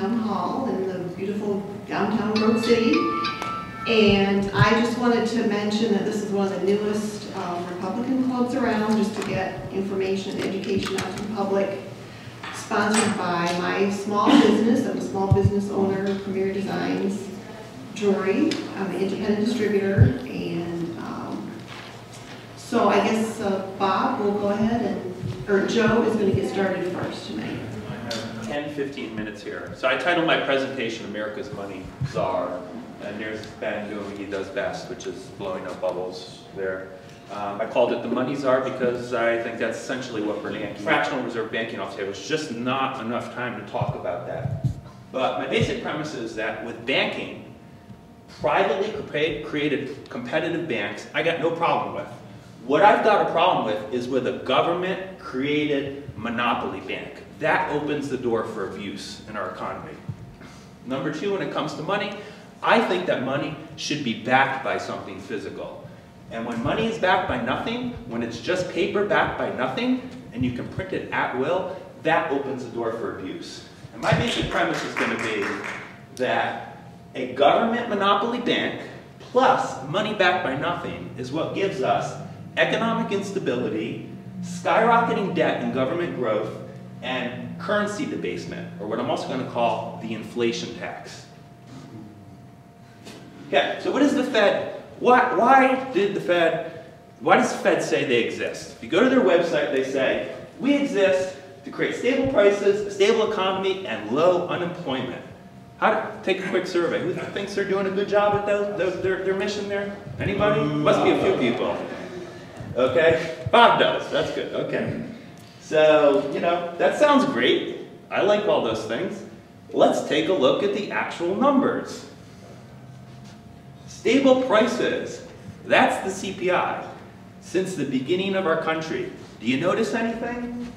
Town Hall in the beautiful downtown Grove City. And I just wanted to mention that this is one of the newest um, Republican clubs around, just to get information and education out to the public. Sponsored by my small business, I'm a small business owner, Premier Designs Jewelry. I'm an independent distributor, and um, so I guess uh, Bob will go ahead and, or Joe is going to get started first tonight. I have 10, 15 minutes here. So I titled my presentation America's Money Czar. And there's Ben doing what he does best, which is blowing up bubbles there. Um, I called it the money czar because I think that's essentially what Bernanke, fractional reserve banking off table. It's just not enough time to talk about that. But my basic premise is that with banking, privately created competitive banks, I got no problem with. What I've got a problem with is with a government created monopoly bank. That opens the door for abuse in our economy. Number two, when it comes to money, I think that money should be backed by something physical. And when money is backed by nothing, when it's just paper backed by nothing, and you can print it at will, that opens the door for abuse. And my basic premise is going to be that a government monopoly bank plus money backed by nothing is what gives us economic instability, skyrocketing debt and government growth, and currency debasement, or what I'm also going to call the inflation tax. Okay, so what is the Fed? Why, why did the Fed, why does the Fed say they exist? If you go to their website, they say, we exist to create stable prices, a stable economy, and low unemployment. How to, take a quick survey. Who thinks they're doing a good job at those, those, their, their mission there? Anybody? Must be a few people. Okay? Bob does. That's good. Okay. So, you know, that sounds great. I like all those things. Let's take a look at the actual numbers. Stable prices, that's the CPI since the beginning of our country. Do you notice anything?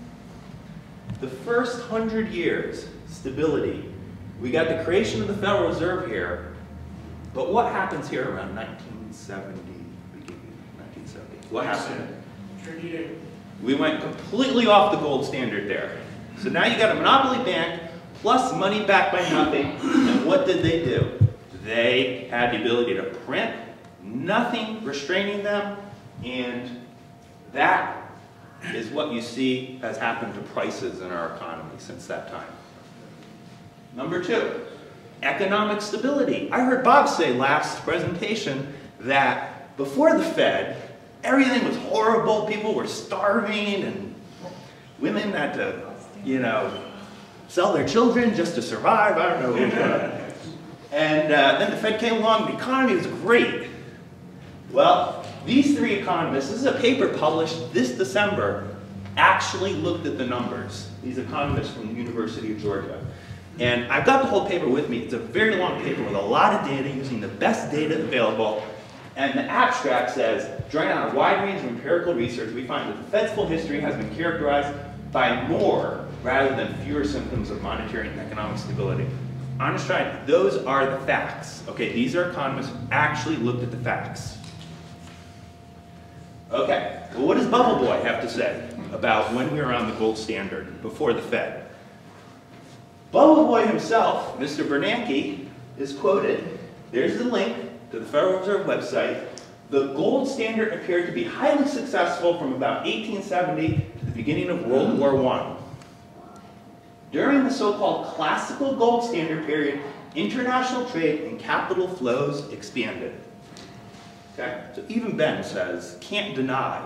The first hundred years, stability. We got the creation of the Federal Reserve here, but what happens here around 1970, beginning 1970? What happened? We went completely off the gold standard there. So now you got a monopoly bank plus money backed by nothing, and what did they do? They had the ability to print, nothing restraining them, and that is what you see has happened to prices in our economy since that time. Number two, economic stability. I heard Bob say last presentation that before the Fed, everything was horrible, people were starving, and women had to, you know, sell their children just to survive. I don't know. And uh, then the Fed came along, the economy was great. Well, these three economists, this is a paper published this December, actually looked at the numbers. These economists from the University of Georgia. And I've got the whole paper with me. It's a very long paper with a lot of data using the best data available. And the abstract says, drawing on a wide range of empirical research, we find that the Fed's full history has been characterized by more rather than fewer symptoms of monetary and economic stability. Honest try, those are the facts. Okay, these are economists who actually looked at the facts. Okay, well what does Bubble Boy have to say about when we were on the gold standard before the Fed? Bubble Boy himself, Mr. Bernanke, is quoted, there's the link to the Federal Reserve website, the gold standard appeared to be highly successful from about 1870 to the beginning of World hmm. War I. During the so-called classical gold standard period, international trade and capital flows expanded. Okay? So even Ben says, can't deny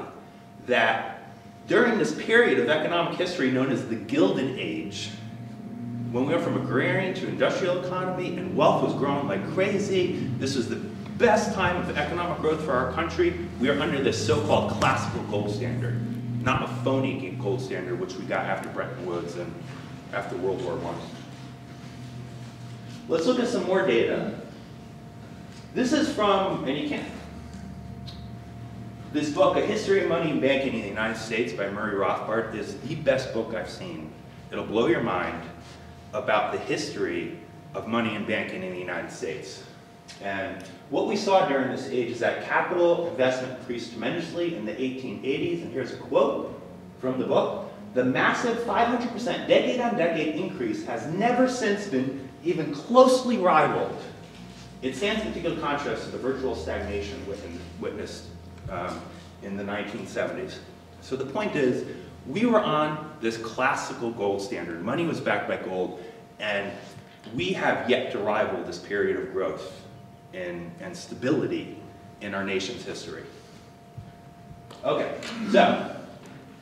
that during this period of economic history known as the Gilded Age, when we went from agrarian to industrial economy and wealth was growing like crazy, this was the best time of economic growth for our country, we are under this so-called classical gold standard, not a phony gold standard, which we got after Bretton Woods and after World War I. Let's look at some more data. This is from, and you can't, this book, A History of Money and Banking in the United States by Murray Rothbard is the best book I've seen. It'll blow your mind about the history of money and banking in the United States. And what we saw during this age is that capital investment increased tremendously in the 1880s, and here's a quote from the book. the massive 500% decade on decade increase has never since been even closely rivaled. It stands in particular contrast to the virtual stagnation witnessed um, in the 1970s. So the point is, we were on this classical gold standard. Money was backed by gold, and we have yet to rival this period of growth and, and stability in our nation's history. Okay, so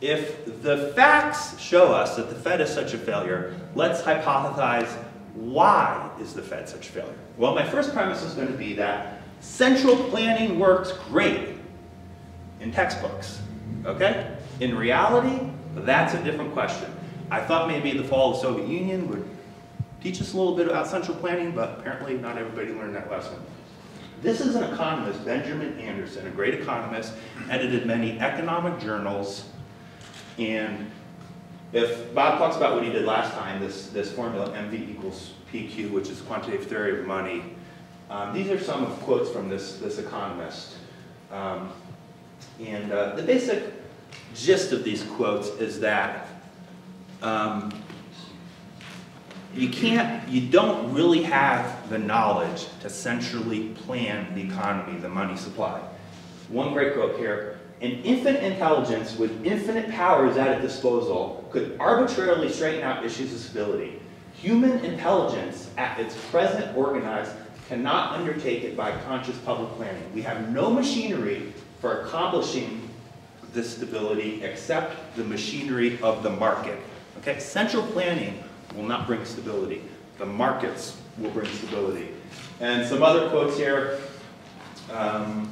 if the facts show us that the Fed is such a failure, let's hypothesize why is the Fed such a failure? Well, my first premise is going to be that central planning works great in textbooks, okay? In reality, that's a different question. I thought maybe the fall of the Soviet Union would teach us a little bit about central planning, but apparently not everybody learned that lesson. This is an economist, Benjamin Anderson, a great economist, edited many economic journals, and if Bob talks about what he did last time, this, this formula MV equals PQ, which is quantitative theory of money, um, these are some of quotes from this, this economist. Um, and uh, the basic gist of these quotes is that um, you can't, you don't really have the knowledge to centrally plan the economy, the money supply. One great quote here, an infinite intelligence with infinite powers at its disposal could arbitrarily straighten out issues of stability. Human intelligence, at its present organized, cannot undertake it by conscious public planning. We have no machinery for accomplishing this stability except the machinery of the market. Okay, central planning will not bring stability. The markets will bring stability. And some other quotes here. Um,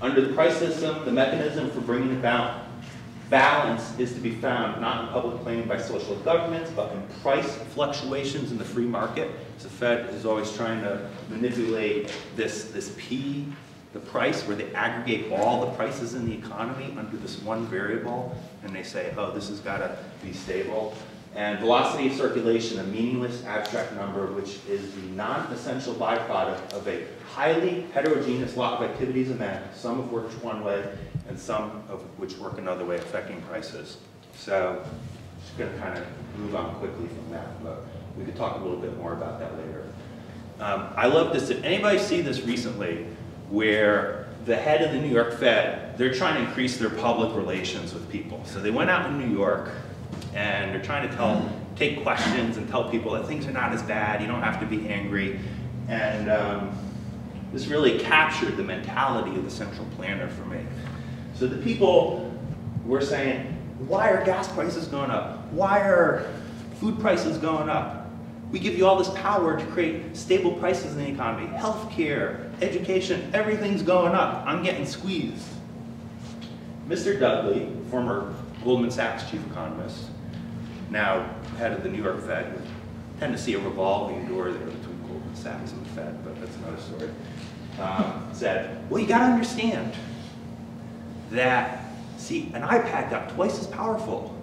under the price system, the mechanism for bringing about balance is to be found not in public planning by social governments, but in price fluctuations in the free market. So the Fed is always trying to manipulate this, this P, the price, where they aggregate all the prices in the economy under this one variable, and they say, oh, this has got to be stable. And velocity of circulation, a meaningless abstract number, which is the non-essential byproduct of a highly heterogeneous lot of activities in that, some of which one way and some of which work another way, affecting prices. So, just going to kind of move on quickly from that, but we could talk a little bit more about that later. Um, I love this. Did anybody see this recently where the head of the New York Fed, they're trying to increase their public relations with people. So they went out in New York and they're trying to tell, take questions and tell people that things are not as bad, you don't have to be angry. And um, this really captured the mentality of the central planner for me. So the people were saying, why are gas prices going up? Why are food prices going up? We give you all this power to create stable prices in the economy. Healthcare, education, everything's going up. I'm getting squeezed. Mr. Dudley, former Goldman Sachs chief economist, now head of the New York Fed, we tend to see a revolving door there between Goldman Sachs and the Fed, but that's another story, um, said, well, you got to understand that, see, an iPad got twice as powerful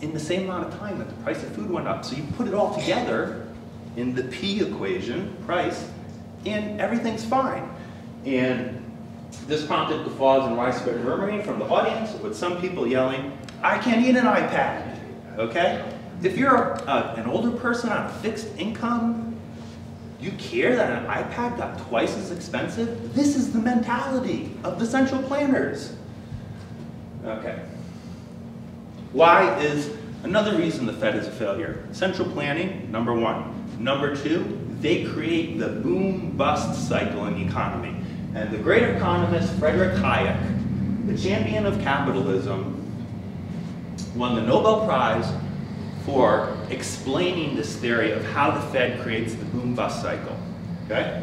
in the same amount of time that the price of food went up. So you put it all together in the P equation, price, and everything's fine. And this prompted guffaws and widespread murmuring from the audience, with some people yelling, I can't eat an iPad okay? If you're a, an older person on a fixed income, you care that an iPad got twice as expensive? This is the mentality of the central planners. Okay. Why is another reason the Fed is a failure? Central planning, number one. Number two, they create the boom-bust cycle in the economy. And the great economist Frederick Hayek, the champion of capitalism, won the Nobel Prize for explaining this theory of how the Fed creates the boom-bust cycle, okay?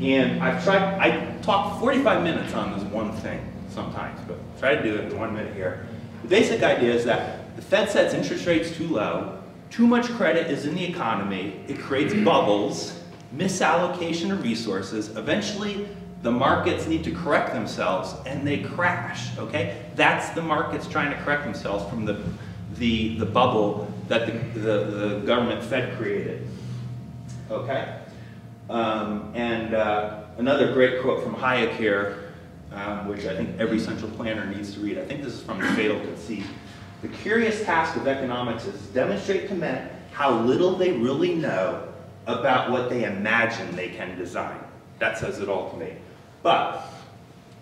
And I've tried, I talk 45 minutes on this one thing sometimes, but try to do it in one minute here. The basic idea is that the Fed sets interest rates too low, too much credit is in the economy, it creates bubbles, misallocation of resources, eventually the markets need to correct themselves and they crash, okay? That's the markets trying to correct themselves from the, the, the bubble that the, the, the government Fed created, okay? Um, and uh, another great quote from Hayek here, um, which I think every central planner needs to read. I think this is from The Fatal Conceit. The curious task of economics is demonstrate to men how little they really know about what they imagine they can design. That says it all to me. But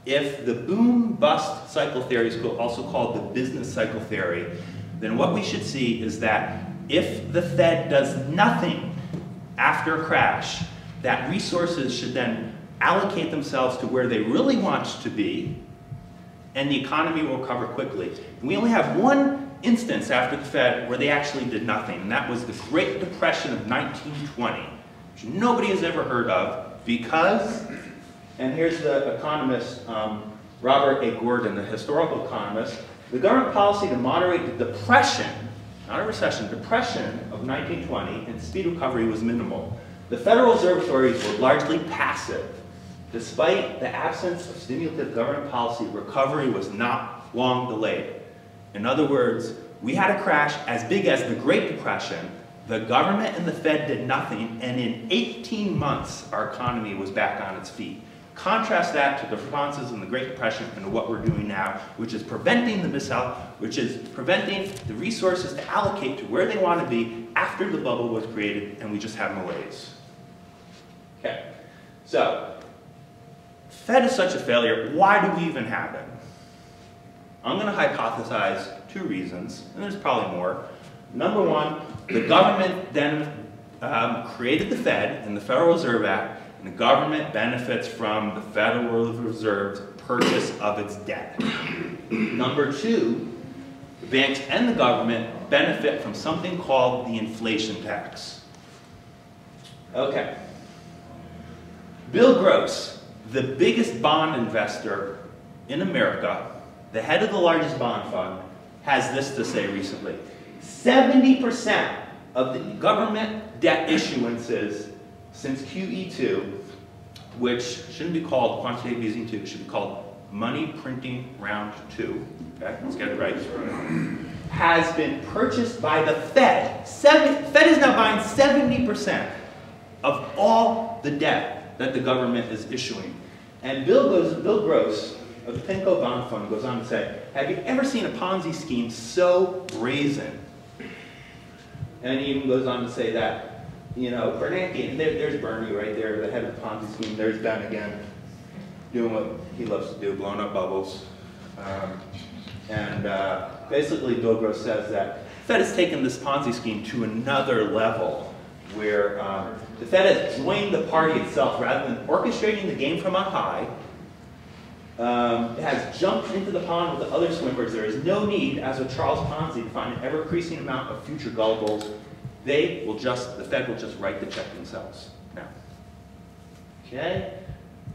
if the boom-bust cycle theory is also called the business cycle theory, then what we should see is that if the Fed does nothing after a crash, that resources should then allocate themselves to where they really want to be, and the economy will recover quickly. And we only have one instance after the Fed where they actually did nothing, and that was the Great Depression of 1920, which nobody has ever heard of because, and here's the economist, um, Robert A. Gordon, the historical economist, the government policy to moderate the depression, not a recession, depression of 1920 and speed recovery was minimal. The Federal Reserve authorities were largely passive. Despite the absence of stimulative government policy, recovery was not long delayed. In other words, we had a crash as big as the Great Depression. The government and the Fed did nothing, and in 18 months, our economy was back on its feet. Contrast that to the responses in the Great Depression and what we're doing now, which is preventing the missile, which is preventing the resources to allocate to where they want to be after the bubble was created, and we just have malaise. Okay, so Fed is such a failure. Why do we even have it? I'm going to hypothesize two reasons, and there's probably more. Number one, the government then um, created the Fed and the Federal Reserve Act, and the government benefits from the Federal Reserve's purchase of its debt. Number two, the banks and the government benefit from something called the inflation tax. Okay. Bill Gross, the biggest bond investor in America, the head of the largest bond fund, has this to say recently. 70% of the government debt issuances since QE2, which shouldn't be called quantitative easing 2, it should be called money printing round 2, okay, let's get it right, has been purchased by the Fed. Seven, Fed is now buying 70% of all the debt that the government is issuing. And Bill, goes, Bill Gross of the PIMCO Bond Fund goes on to say, have you ever seen a Ponzi scheme so brazen? And he even goes on to say that, you know, Bernanke, and there, there's Bernie right there, the head of the Ponzi scheme, there's Ben again, doing what he loves to do, blowing up bubbles. Um, and uh, basically, Bill Gross says that Fed has taken this Ponzi scheme to another level where um, the Fed has joined the party itself rather than orchestrating the game from on high. Um, it has jumped into the pond with the other swimmers. There is no need, as with Charles Ponzi, to find an ever-increasing amount of future gullibles. They will just, the Fed will just write the check themselves now. Okay?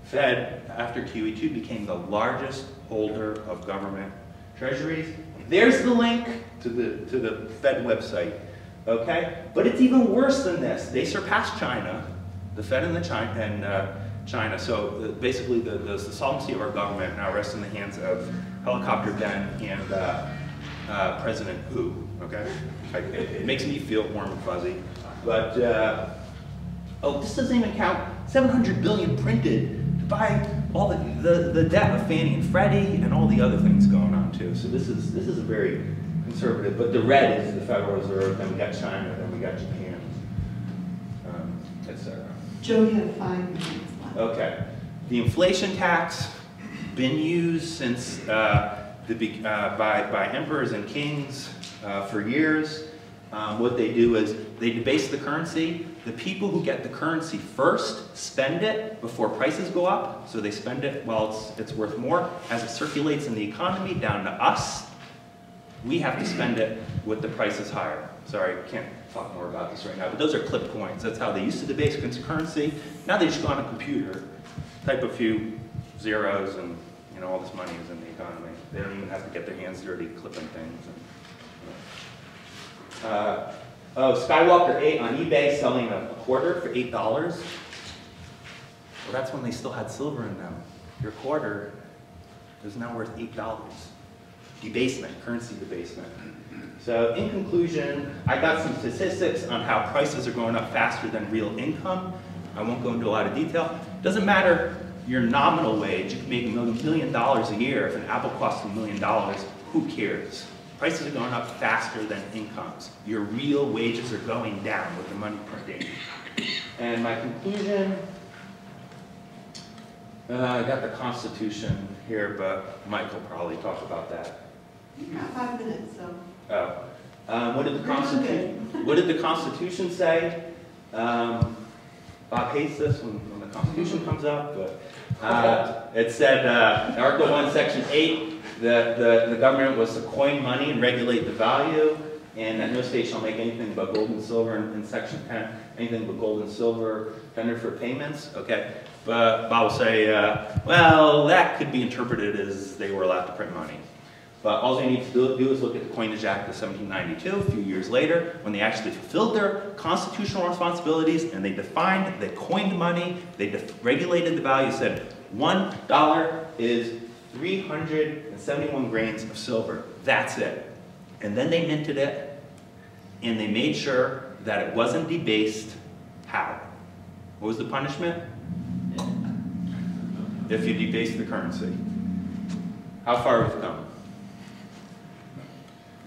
Fed, after QE2, became the largest holder of government treasuries. There's the link to the, to the Fed website. Okay? But it's even worse than this. They surpassed China, the Fed and the China, and uh, China. So basically, the, the, the, solvency of our government now rests in the hands of Helicopter Ben and uh, uh, President Hu. Okay? I, it, makes me feel warm and fuzzy. But, uh, oh, this doesn't even count 700 billion printed to buy all the, the, the debt of Fannie and Freddie and all the other things going on too. So this is, this is a very conservative, but the red is the Federal Reserve, then we got China, then we got Japan, um, etc. Joe, you have five minutes left. Okay. The inflation tax, been used since uh, the, uh, by, by emperors and kings uh, for years. Um, what they do is they debase the currency. The people who get the currency first spend it before prices go up. So they spend it while it's, it's worth more. As it circulates in the economy down to us, we have to spend it with the prices higher. Sorry, can't talk more about this right now, but those are clip coins. That's how they used to debase currency. Now they just go on a computer, type a few zeros, and you know all this money is in the economy. They don't even have to get their hands dirty clipping things. Uh, oh, Skywalker 8 on eBay selling a quarter for $8. Well, that's when they still had silver in them. Your quarter is now worth $8 debasement, currency debasement. So in conclusion, I got some statistics on how prices are going up faster than real income. I won't go into a lot of detail. Doesn't matter your nominal wage, you can make a million dollars a year. If an apple costs a million dollars, who cares? Prices are going up faster than incomes. Your real wages are going down with the money printing. And my conclusion, uh, I got the Constitution here, but Mike will probably talk about that. You've got five minutes, so. Oh, um, what did the Constitution, what did the Constitution say? Um, Bob hates this when, when the Constitution comes up, but, uh, it said, uh, Article one, section eight, that the, the government was to coin money and regulate the value, and that no state shall make anything but gold and silver in, in section ten, anything but gold and silver tender for payments, okay? But Bob will say, uh, well, that could be interpreted as they were allowed to print money. But all they need to do, do is look at the Coinage Act of 1792, a few years later, when they actually fulfilled their constitutional responsibilities and they defined, they coined money, they regulated the value, said one dollar is 371 grains of silver. That's it. And then they minted it, and they made sure that it wasn't debased. How? What was the punishment? If you debased the currency. How far we've come?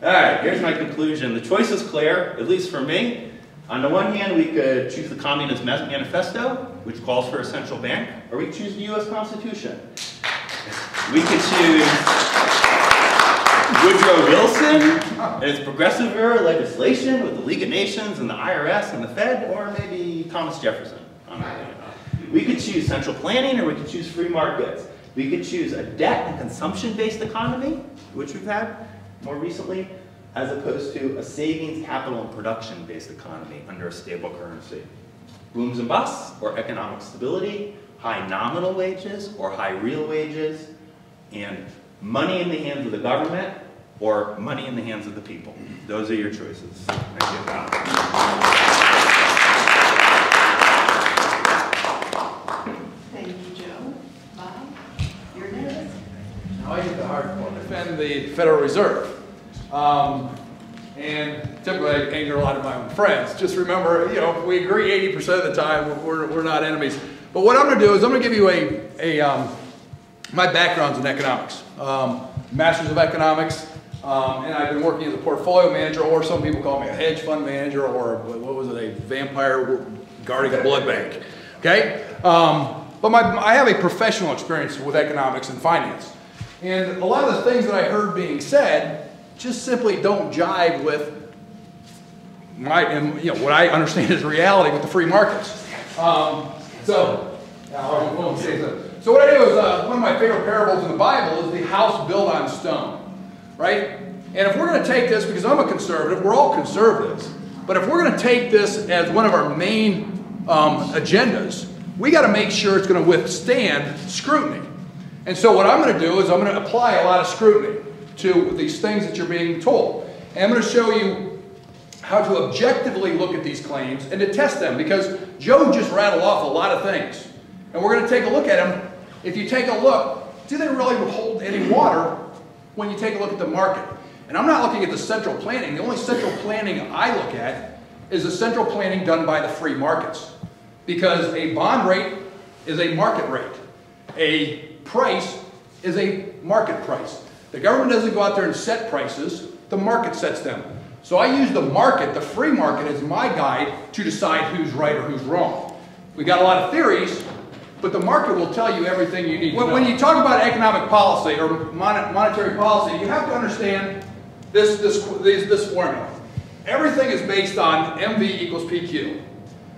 All right, here's my conclusion. The choice is clear, at least for me. On the one hand, we could choose the Communist Manifesto, which calls for a central bank, or we choose the U.S. Constitution. We could choose Woodrow Wilson and his progressive era legislation with the League of Nations and the IRS and the Fed, or maybe Thomas Jefferson. We could choose central planning, or we could choose free markets. We could choose a debt and consumption-based economy, which we've had more recently, as opposed to a savings, capital, and production-based economy under a stable currency. Booms and busts, or economic stability, high nominal wages, or high real wages, and money in the hands of the government, or money in the hands of the people. Those are your choices. Thank you. Thank you, Joe. Bob, you're next. Now I get the hard part, defend the Federal Reserve. Um, and typically I anger a lot of my own friends. Just remember, you know, we agree 80% of the time, we're, we're not enemies. But what I'm gonna do is I'm gonna give you a, a um, my background's in economics. Um, Masters of Economics, um, and I've been working as a portfolio manager, or some people call me a hedge fund manager, or what was it, a vampire guarding a blood bank. Okay? Um, but my, I have a professional experience with economics and finance. And a lot of the things that I heard being said just simply don't jive with my, you know, what I understand is reality with the free markets. Um, so, say so. So what I do is, uh, one of my favorite parables in the Bible is the house built on stone, right? And if we're going to take this, because I'm a conservative, we're all conservatives, but if we're going to take this as one of our main um, agendas, we got to make sure it's going to withstand scrutiny. And so what I'm going to do is I'm going to apply a lot of scrutiny to these things that you're being told. And I'm going to show you how to objectively look at these claims and to test them because Joe just rattled off a lot of things. And we're going to take a look at them. If you take a look, do they really hold any water when you take a look at the market? And I'm not looking at the central planning. The only central planning I look at is the central planning done by the free markets. Because a bond rate is a market rate. A price is a market price. The government doesn't go out there and set prices, the market sets them. So I use the market, the free market, as my guide to decide who's right or who's wrong. We got a lot of theories, but the market will tell you everything you need when, When you talk about economic policy or mon monetary policy, you have to understand this, this, this, this formula. Everything is based on MV equals PQ.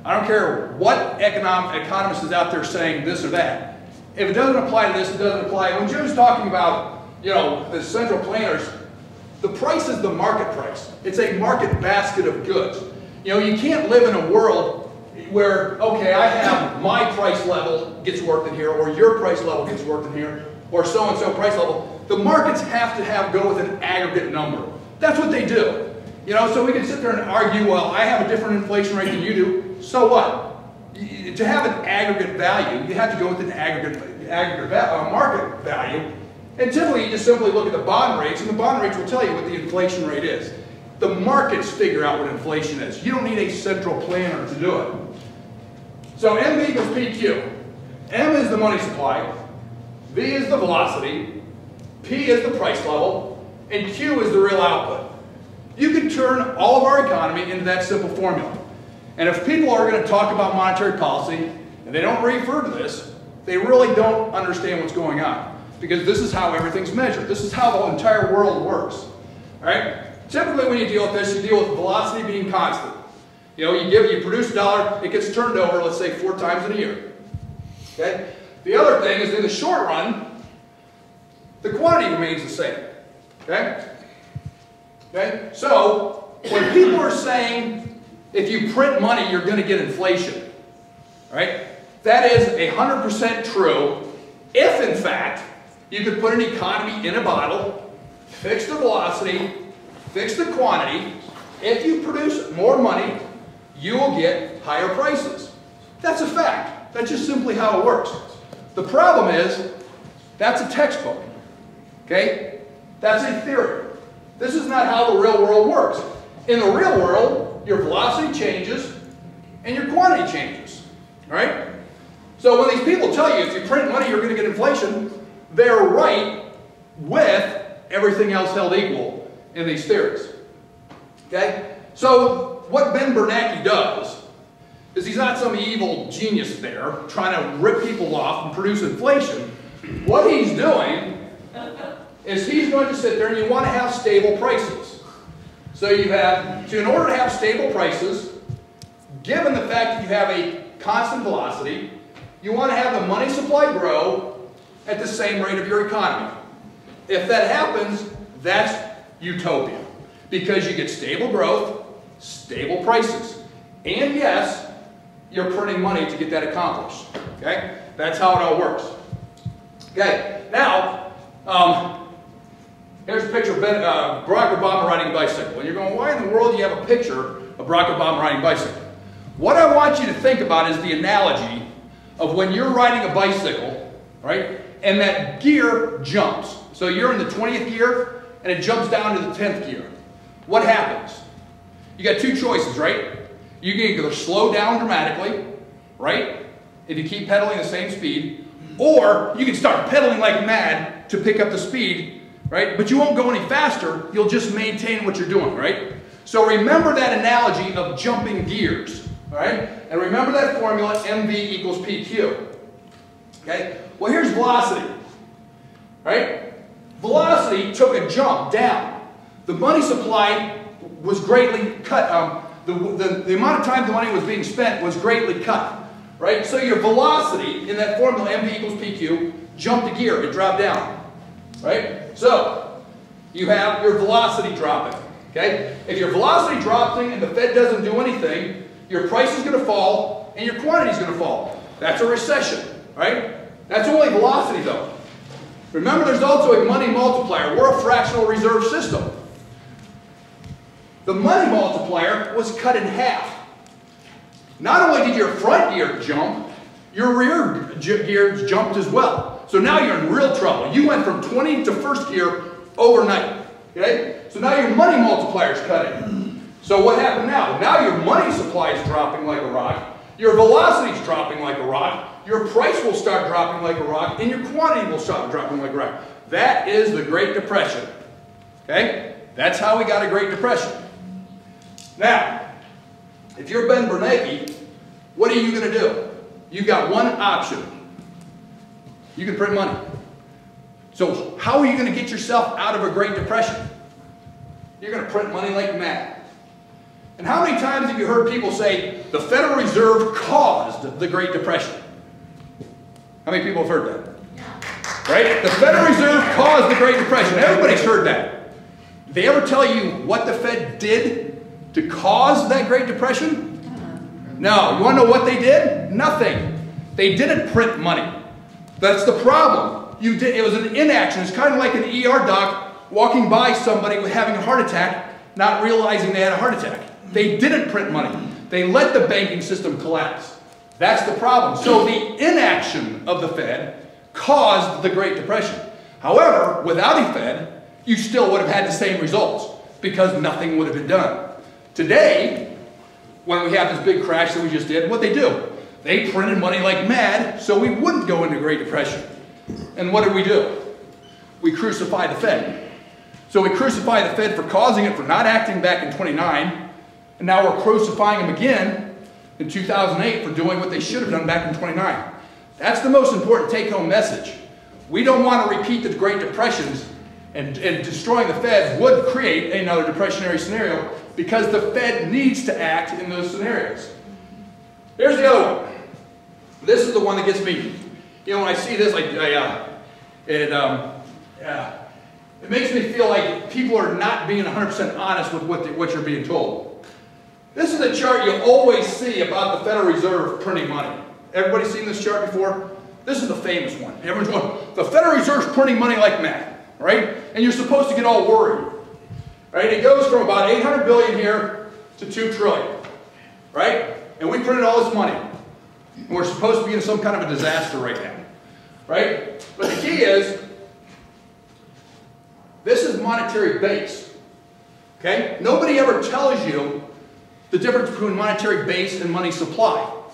I don't care what economic economist is out there saying this or that. If it doesn't apply to this, it doesn't apply. When Jim's talking about, you know, the central planners, the price is the market price. It's a market basket of goods. You know, you can't live in a world where, okay, I have my price level gets worked in here, or your price level gets worked in here, or so-and-so price level. The markets have to have go with an aggregate number. That's what they do. You know, so we can sit there and argue, well, I have a different inflation rate than you do. So what? To have an aggregate value, you have to go with an aggregate, aggregate uh, market value. And typically, you just simply look at the bond rates, and the bond rates will tell you what the inflation rate is. The markets figure out what inflation is. You don't need a central planner to do it. So MV equals PQ. M is the money supply, V is the velocity, P is the price level, and Q is the real output. You can turn all of our economy into that simple formula. And if people are going to talk about monetary policy and they don't refer to this, they really don't understand what's going on. Because this is how everything's measured. This is how the entire world works. All right? Typically when you deal with this, you deal with velocity being constant. You know, you give, you produce a dollar, it gets turned over, let's say, four times in a year. Okay? The other thing is in the short run, the quantity remains the same. Okay? Okay? So, when people are saying if you print money, you're going to get inflation, right? That is 100% true if, in fact, you could put an economy in a bottle, fix the velocity, fix the quantity. If you produce more money, you will get higher prices. That's a fact. That's just simply how it works. The problem is, that's a textbook. Okay? That's a theory. This is not how the real world works. In the real world, your velocity changes and your quantity changes. Right? So when these people tell you if you print money you're going to get inflation, they're right with everything else held equal in these theories. Okay? So what Ben Bernanke does is he's not some evil genius there trying to rip people off and produce inflation. What he's doing is he's going to sit there and you want to have stable prices. So you have, so in order to have stable prices, given the fact that you have a constant velocity, you want to have the money supply grow at the same rate of your economy. If that happens, that's utopia. Because you get stable growth, stable prices. And yes, you're printing money to get that accomplished. Okay? That's how it all works. Okay, now, um, here's a picture of ben, uh, Barack Obama riding a bicycle. And you're going, why in the world do you have a picture of Barack Obama riding a bicycle? What I want you to think about is the analogy of when you're riding a bicycle, right, and that gear jumps. So you're in the 20th gear, and it jumps down to the 10th gear. What happens? You got two choices, right? You can either slow down dramatically, right? If you keep pedaling the same speed, or you can start pedaling like mad to pick up the speed, right? But you won't go any faster, you'll just maintain what you're doing, right? So remember that analogy of jumping gears, all right? And remember that formula, mv equals pq. Okay? Well, here's velocity, right? Velocity took a jump down. The money supply was greatly cut, um, the, the, the amount of time the money was being spent was greatly cut. Right? So your velocity in that formula, mv equals pq, jumped a gear, it dropped down. Right? So, you have your velocity dropping. Okay? If your velocity dropping and the Fed doesn't do anything, your price is going to fall and your quantity is going to fall. That's a recession. Right? That's only velocity though. Remember there's also a money multiplier. We're a fractional reserve system. The money multiplier was cut in half. Not only did your front gear jump, your rear gears jumped as well. So now you're in real trouble. You went from 20 to first gear overnight. Okay? So now your money multiplier is cutting. So what happened now? Now your money supply is dropping like a rock. Your velocity is dropping like a rock. Your price will start dropping like a rock. And your quantity will start dropping like a rock. That is the Great Depression. Okay? That's how we got a Great Depression. Now, if you're Ben Bernanke, what are you going to do? You've got one option. You can print money. So how are you going to get yourself out of a Great Depression? You're going to print money like mad. And how many times have you heard people say the Federal Reserve caused the Great Depression? How many people have heard that? Right? The Federal Reserve caused the Great Depression. Everybody's heard that. Did they ever tell you what the Fed did to cause that Great Depression? No. You want to know what they did? Nothing. They didn't print money. That's the problem. You did, it was an inaction. It's kind of like an ER doc walking by somebody having a heart attack, not realizing they had a heart attack. They didn't print money. They let the banking system collapse. That's the problem. So the inaction of the Fed caused the Great Depression. However, without a Fed, you still would have had the same results because nothing would have been done. Today, when we have this big crash that we just did, what they do? They printed money like mad so we wouldn't go into Great Depression. And what did we do? We crucified the Fed. So we crucify the Fed for causing it for not acting back in 29, and now we're crucifying them again in 2008 for doing what they should have done back in 29. That's the most important take-home message. We don't want to repeat the Great Depressions, and, and destroying the Fed would create another depressionary scenario because the Fed needs to act in those scenarios. Here's the other one. This is the one that gets me. You know, when I see this, I, I uh, it, um, yeah, it makes me feel like people are not being 100% honest with what, the, what you're being told. This is a chart you always see about the Federal Reserve printing money. Everybody seen this chart before? This is the famous one. Everyone's going, the Federal Reserve's printing money like mad, right? And you're supposed to get all worried, right? It goes from about 800 billion here to 2 trillion, right? And we printed all this money. And we're supposed to be in some kind of a disaster right now, right? But the key is, this is monetary base, okay? Nobody ever tells you the difference between monetary base and money supply, all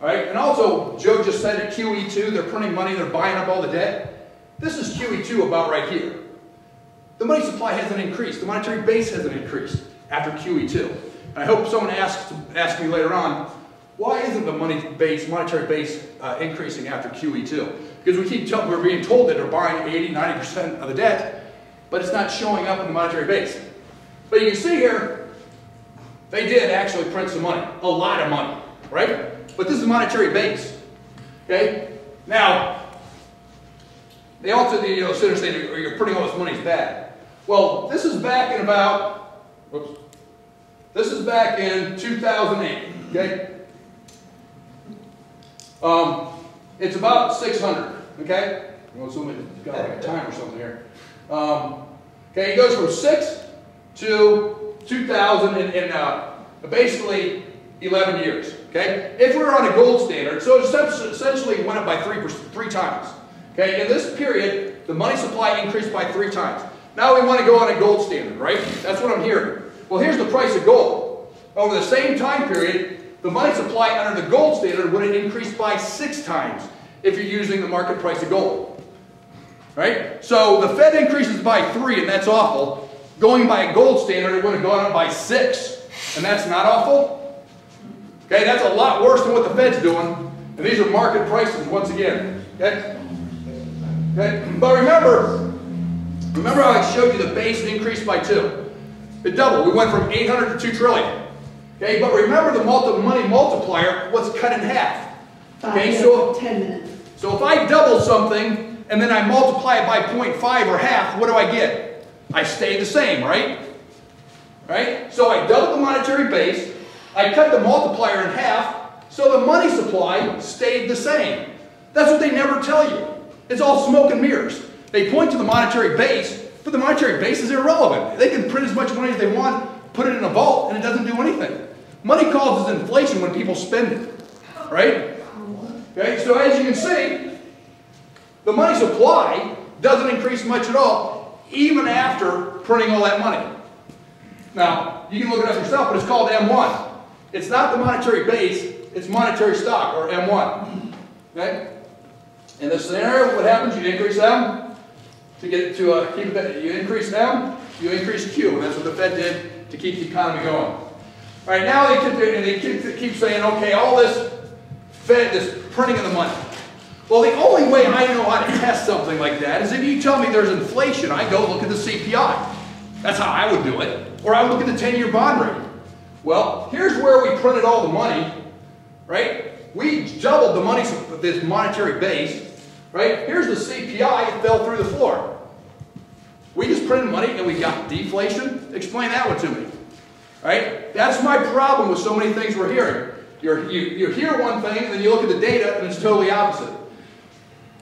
right? And also, Joe just said at QE2, they're printing money, they're buying up all the debt. This is QE2 about right here. The money supply hasn't increased. The monetary base hasn't increased after QE2. And I hope someone asks, asks me later on, why isn't the money base, monetary base uh, increasing after QE2? Because we keep we're being told that they're buying 80, 90% of the debt, but it's not showing up in the monetary base. But you can see here, they did actually print some money, a lot of money, right? But this is monetary base, okay? Now, they also, you know, and say, you're printing all this money is bad. Well, this is back in about, whoops, this is back in 2008, okay? Um, it's about 600, okay? Well, somebody's got like a time or something here. Um, okay, it goes from 6 to 2000 in, in uh, basically 11 years, okay? If we were on a gold standard, so it essentially went up by three, three times. Okay, in this period, the money supply increased by three times. Now we want to go on a gold standard, right? That's what I'm hearing. Well, here's the price of gold. Over the same time period, the money supply under the gold standard would have increased by six times if you're using the market price of gold. Right? So the Fed increases by three, and that's awful. Going by a gold standard, it would have gone up by six, and that's not awful. Okay, that's a lot worse than what the Fed's doing. And these are market prices once again. Okay? Okay? But remember, remember how I showed you the base increased by two. It doubled. We went from 800 to 2 trillion. Okay, but remember the multi money multiplier was cut in half. Okay, Five, so, ten minutes. so if I double something and then I multiply it by 0.5 or half, what do I get? I stay the same, right? Right? So I doubled the monetary base, I cut the multiplier in half, so the money supply stayed the same. That's what they never tell you. It's all smoke and mirrors. They point to the monetary base, but the monetary base is irrelevant. They can print as much money as they want, put it in a vault, and it doesn't do anything. Money causes inflation when people spend it, right? Okay, so as you can see, the money supply doesn't increase much at all, even after printing all that money. Now, you can look it up yourself, but it's called M1. It's not the monetary base, it's monetary stock, or M1. Okay? In this scenario, what happens? You increase M to get to uh, keep it. You increase M, you increase Q, and that's what the Fed did to keep the economy going. All right, now they keep, they keep, keep saying, okay, all this Fed, this printing of the money. Well, the only way I know how to test something like that is if you tell me there's inflation, I go look at the CPI. That's how I would do it. Or I would look at the 10-year bond rate. Well, here's where we printed all the money, right? We doubled the money, this monetary base, right? Here's the CPI, it fell through the floor. We just printed money and we got deflation? Explain that one to me, right? That's my problem with so many things we're hearing. You're, you, you hear one thing and then you look at the data and it's totally opposite.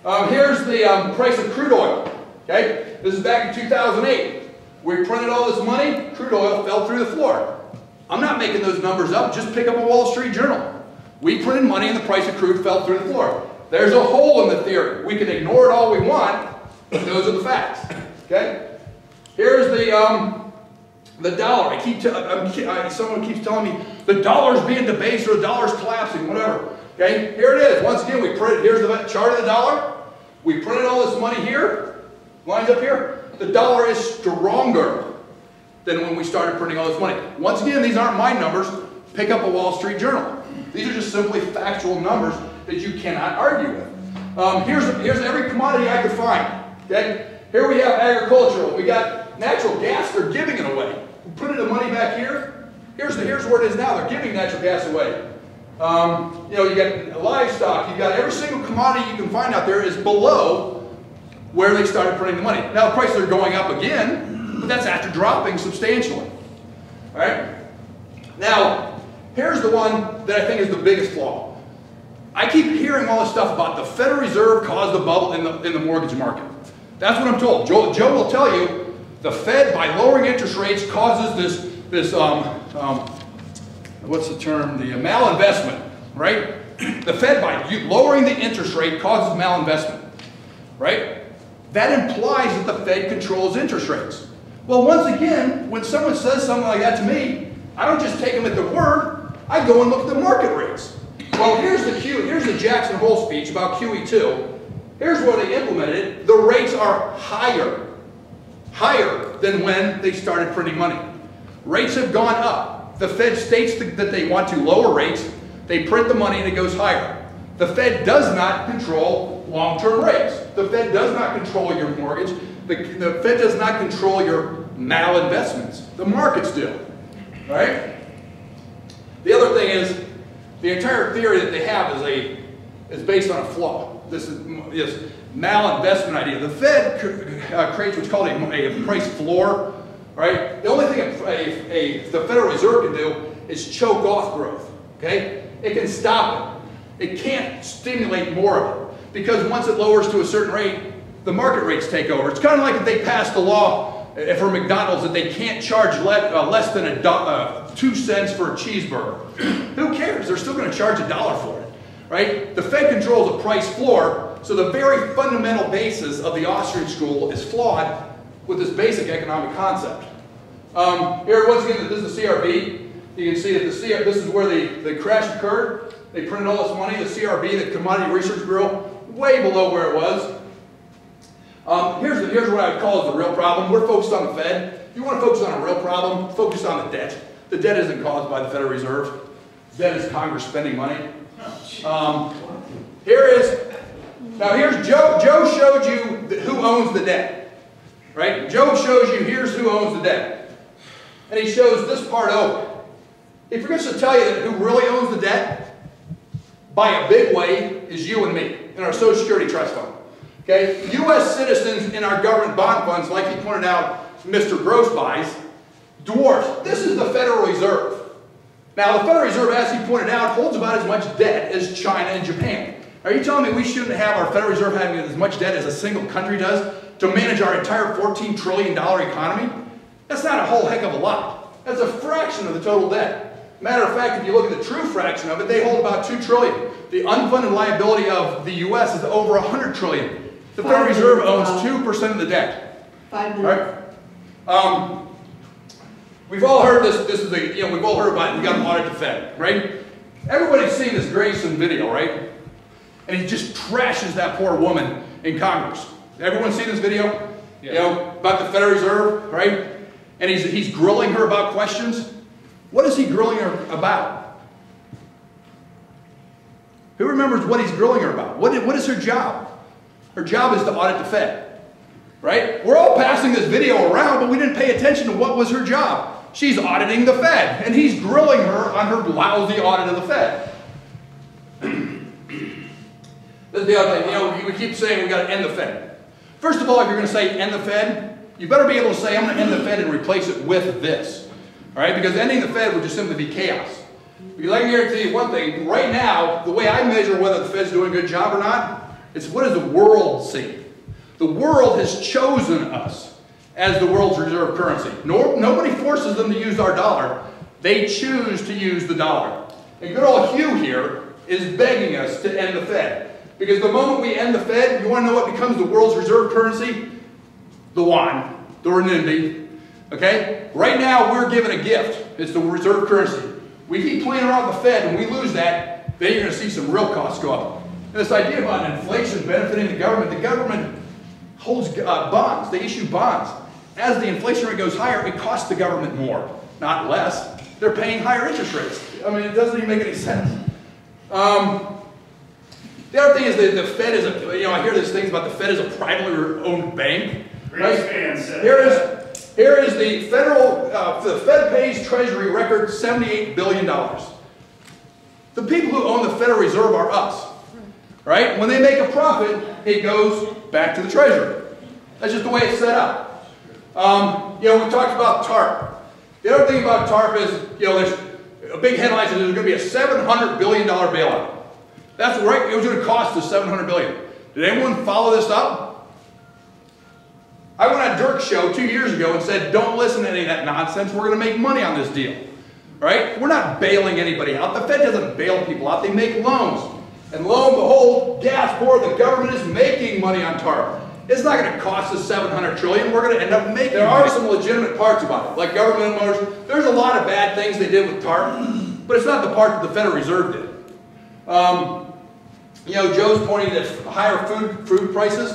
Um, here's the um, price of crude oil, okay? This is back in 2008. We printed all this money, crude oil fell through the floor. I'm not making those numbers up, just pick up a Wall Street Journal. We printed money and the price of crude fell through the floor. There's a hole in the theory. We can ignore it all we want, but those are the facts. Okay? Here's the um, the dollar. I keep I, someone keeps telling me the dollar's being debased or the dollar's collapsing, whatever. Okay? Here it is. Once again, we printed. Here's the chart of the dollar. We printed all this money here, lines up here, the dollar is stronger than when we started printing all this money. Once again, these aren't my numbers. Pick up a Wall Street Journal. These are just simply factual numbers that you cannot argue with. Um, here's, here's every commodity I could find. Okay? Here we have agricultural. We got natural gas. They're giving it away. We printed the money back here. Here's, the, here's where it is now. They're giving natural gas away. Um, you know, you got livestock. You got every single commodity you can find out there is below where they started printing the money. Now, the prices are going up again, but that's after dropping substantially. All right? Now, here's the one that I think is the biggest flaw. I keep hearing all this stuff about the Federal Reserve caused the bubble in the, in the mortgage market. That's what I'm told. Joe, Joe will tell you the Fed, by lowering interest rates, causes this, this um, um, what's the term, the malinvestment, right? The Fed, by lowering the interest rate, causes malinvestment, right? That implies that the Fed controls interest rates. Well, once again, when someone says something like that to me, I don't just take them at their word, I go and look at the market rates. Well, here's the Q, here's the Jackson Hole speech about QE2. Here's where they implemented it. The rates are higher, higher than when they started printing money. Rates have gone up. The Fed states that they want to lower rates. They print the money and it goes higher. The Fed does not control long-term rates. The Fed does not control your mortgage. The, the Fed does not control your malinvestments. The markets do, right? The other thing is, the entire theory that they have is a is based on a flaw. This is this malinvestment idea. The Fed uh, creates what's called a, a, price floor, right? The only thing a, a, the Federal Reserve can do is choke off growth. Okay, it can stop it. It can't stimulate more of it because once it lowers to a certain rate, the market rates take over. It's kind of like if they passed a law uh, for McDonald's that they can't charge uh, less than a uh, two cents for a cheeseburger. Who cares? They're still going to charge a dollar for it, right? The Fed controls a price floor, so the very fundamental basis of the Austrian school is flawed with this basic economic concept. Um, here, once again, this is the CRB. You can see that the CR, this is where the, the crash occurred. They printed all this money. The CRB, the Commodity Research Bureau, way below where it was. Um, here's, the, here's what I would call the real problem. We're focused on the Fed. If you want to focus on a real problem, focus on the debt. The debt isn't caused by the Federal Reserve. Debt is Congress spending money. Um, here is, now here's Joe. Joe showed you who owns the debt, right? Joe shows you here's who owns the debt. And he shows this part over. He forgets to tell you that who really owns the debt, by a big way, is you and me in our Social Security Trust Fund. Okay, U.S. citizens in our government bond funds, like he pointed out, Mr. Gross buys, dwarfs. This is the Federal Reserve. Now, the Federal Reserve, as he pointed out, holds about as much debt as China and Japan. Are you telling me we shouldn't have our Federal Reserve having as much debt as a single country does to manage our entire $14 trillion economy? That's not a whole heck of a lot. That's a fraction of the total debt. Matter of fact, if you look at the true fraction of it, they hold about 2 trillion. The unfunded liability of the U.S. is over 100 trillion. The Federal Reserve owns 2% of the debt. Five minutes. Right? Um, we've all heard this, this is the, you know, we've all heard about it, we got to audit the Fed, right? Everybody's seen this Grayson video, right? And he just trashes that poor woman in Congress. Everyone seen this video? Yeah. You know, about the Federal Reserve, right? And he's, he's grilling her about questions. What is he grilling her about? Who remembers what he's grilling her about? What, what is her job? Her job is to audit the Fed. Right? We're all passing this video around, but we didn't pay attention to what was her job. She's auditing the Fed, and he's grilling her on her lousy audit of the Fed. this is the other thing. You know, we keep saying we got to end the Fed. First of all, if you're going to say end the Fed, you better be able to say I'm going to end the Fed and replace it with this. All right? Because ending the Fed would just simply be chaos. But I can guarantee you one thing. Right now, the way I measure whether the Fed's doing a good job or not it's what does the world see? The world has chosen us as the world's reserve currency. No, nobody forces them to use our dollar. They choose to use the dollar. And good old Hugh here is begging us to end the Fed. Because the moment we end the Fed, you want to know what becomes the world's reserve currency? The yuan, the renminbi. Okay? Right now, we're given a gift. It's the reserve currency. We keep playing around with the Fed and we lose that, then you're going to see some real costs go up. And this idea about inflation benefiting the government, the government holds uh, bonds. They issue bonds. As the inflation rate goes higher, it costs the government more, not less. They're paying higher interest rates. I mean, it doesn't even make any sense. Um, the other thing is that the Fed is a, you know, I hear these things about the Fed is a privately owned bank. Said Here is, here is the federal, uh, the Fed pays Treasury record $78 billion. The people who own the Federal Reserve are us, right? When they make a profit, it goes back to the Treasury. That's just the way it's set up. Um, you know, we talked about TARP. The other thing about TARP is, you know, there's a big headline says there's going to be a $700 billion bailout. That's right, it was going to cost us $700 billion. Did anyone follow this up? I went on Dirk's show two years ago and said, don't listen to any of that nonsense. We're going to make money on this deal. Right? We're not bailing anybody out. The Fed doesn't bail people out. They make loans. And lo and behold, gas board, the government is making money on TARP. It's not going to cost us 700 trillion. We're going to end up making. There are some legitimate parts about it, like government motors. There's a lot of bad things they did with TARP, but it's not the part that the Federal Reserve did. Um, you know, Joe's pointing at higher food, food prices.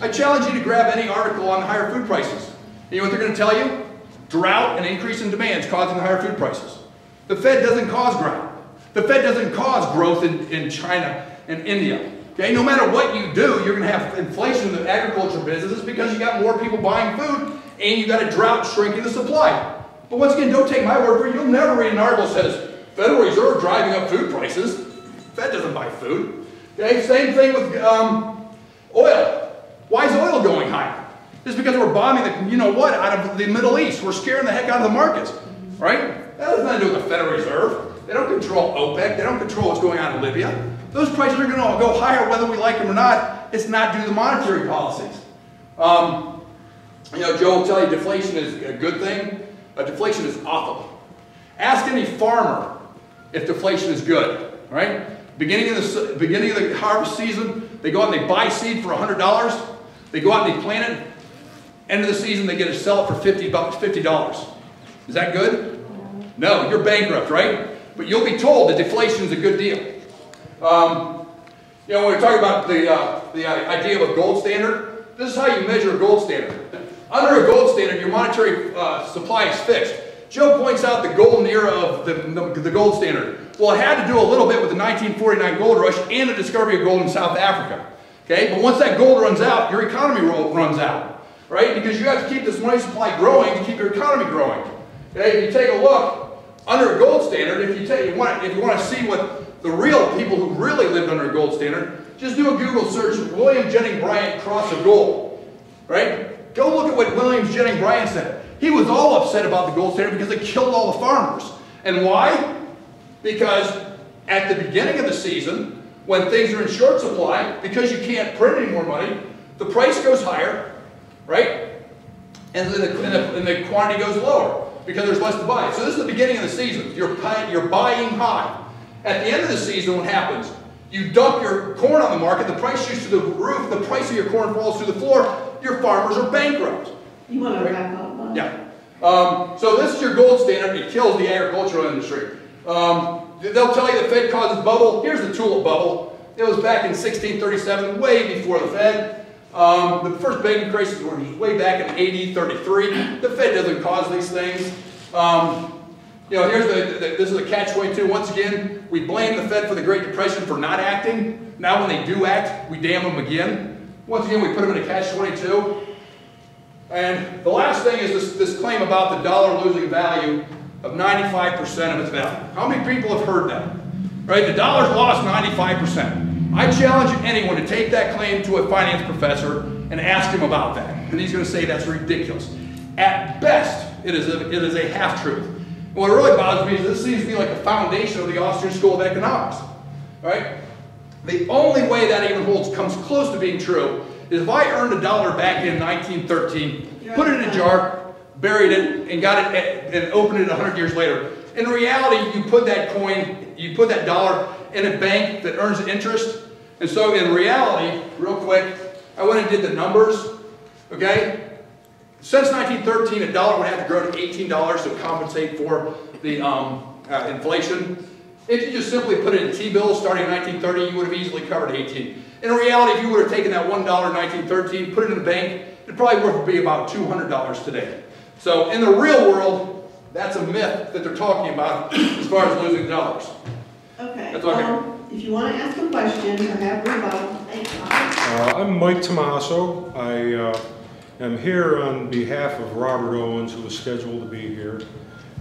I challenge you to grab any article on higher food prices. You know what they're going to tell you? Drought and increase in demand is causing higher food prices. The Fed doesn't cause drought. The Fed doesn't cause growth in, in China and India. Okay, no matter what you do, you're going to have inflation in the agriculture businesses because you got more people buying food and you got a drought shrinking the supply. But once again, don't take my word for it. You'll never read an article that says Federal Reserve driving up food prices. Fed doesn't buy food. Okay, same thing with um, oil. Why is oil going higher? Just because we're bombing the, you know what, out of the Middle East. We're scaring the heck out of the markets, right? That has nothing to do with the Federal Reserve. They don't control OPEC. They don't control what's going on in Libya. Those prices are going to go higher whether we like them or not. It's not due to the monetary policies. Um, you know, Joe will tell you deflation is a good thing. Uh, deflation is awful. Ask any farmer if deflation is good, right? Beginning of the beginning of the harvest season, they go out and they buy seed for $100. They go out and they plant it. End of the season, they get to sell it for 50 bucks, $50. Is that good? No, you're bankrupt, right? But you'll be told that deflation is a good deal. Um, you know, when we're talking about the, uh, the idea of a gold standard, this is how you measure a gold standard. Under a gold standard, your monetary uh, supply is fixed. Joe points out the golden era of the, the, the, gold standard. Well, it had to do a little bit with the 1949 gold rush and the discovery of gold in South Africa. Okay, but once that gold runs out, your economy runs out, right? Because you have to keep this money supply growing to keep your economy growing. Okay, if you take a look, under a gold standard, if you, take, you want, if you want to see what the real people who really lived under a gold standard, just do a Google search, William Jennings Bryan cross of gold, right? Go look at what William Jennings Bryan said. He was all upset about the gold standard because it killed all the farmers. And why? Because at the beginning of the season, when things are in short supply, because you can't print any more money, the price goes higher, right? And the, and the, and the quantity goes lower because there's less to buy. So this is the beginning of the season. You're, you're buying high. At the end of the season, what happens? You dump your corn on the market, the price shoots to the roof, the price of your corn falls to the floor, your farmers are bankrupt. You want to wrap up? Yeah. Um, so this is your gold standard. It kills the agricultural industry. Um, they'll tell you the Fed causes bubble. Here's the tulip bubble. It was back in 1637, way before the Fed. Um, the first banking crisis was way back in 1833. The Fed doesn't cause these things. Um, you know, here's the, the this is a catch-22. Once again, we blame the Fed for the Great Depression for not acting. Now when they do act, we damn them again. Once again, we put them in a catch-22. And the last thing is this, this claim about the dollar losing value of 95% of its value. How many people have heard that? Right? The dollar's lost 95%. I challenge anyone to take that claim to a finance professor and ask him about that. And he's going to say that's ridiculous. At best, it is a, it is a half-truth. What really bothers me is this seems to be like a foundation of the Austrian School of Economics. Right? The only way that even holds comes close to being true is if I earned a dollar back in 1913, put it in a jar, buried it, and got it and opened it 100 years later. In reality, you put that coin, you put that dollar in a bank that earns interest. And so in reality, real quick, I went and did the numbers, okay? Since 1913, a dollar would have to grow to $18 to compensate for the um, uh, inflation. If you just simply put it in T-bills starting in 1930, you would have easily covered 18. In reality, if you would have taken that $1 in 1913, put it in the bank, it'd probably worth be about $200 today. So in the real world, that's a myth that they're talking about as far as losing dollars. Okay, That's okay. um, if you want to ask a question or have rebuttal. Uh, I'm Mike Timossa. I uh, am here on behalf of Robert Owens, who is scheduled to be here.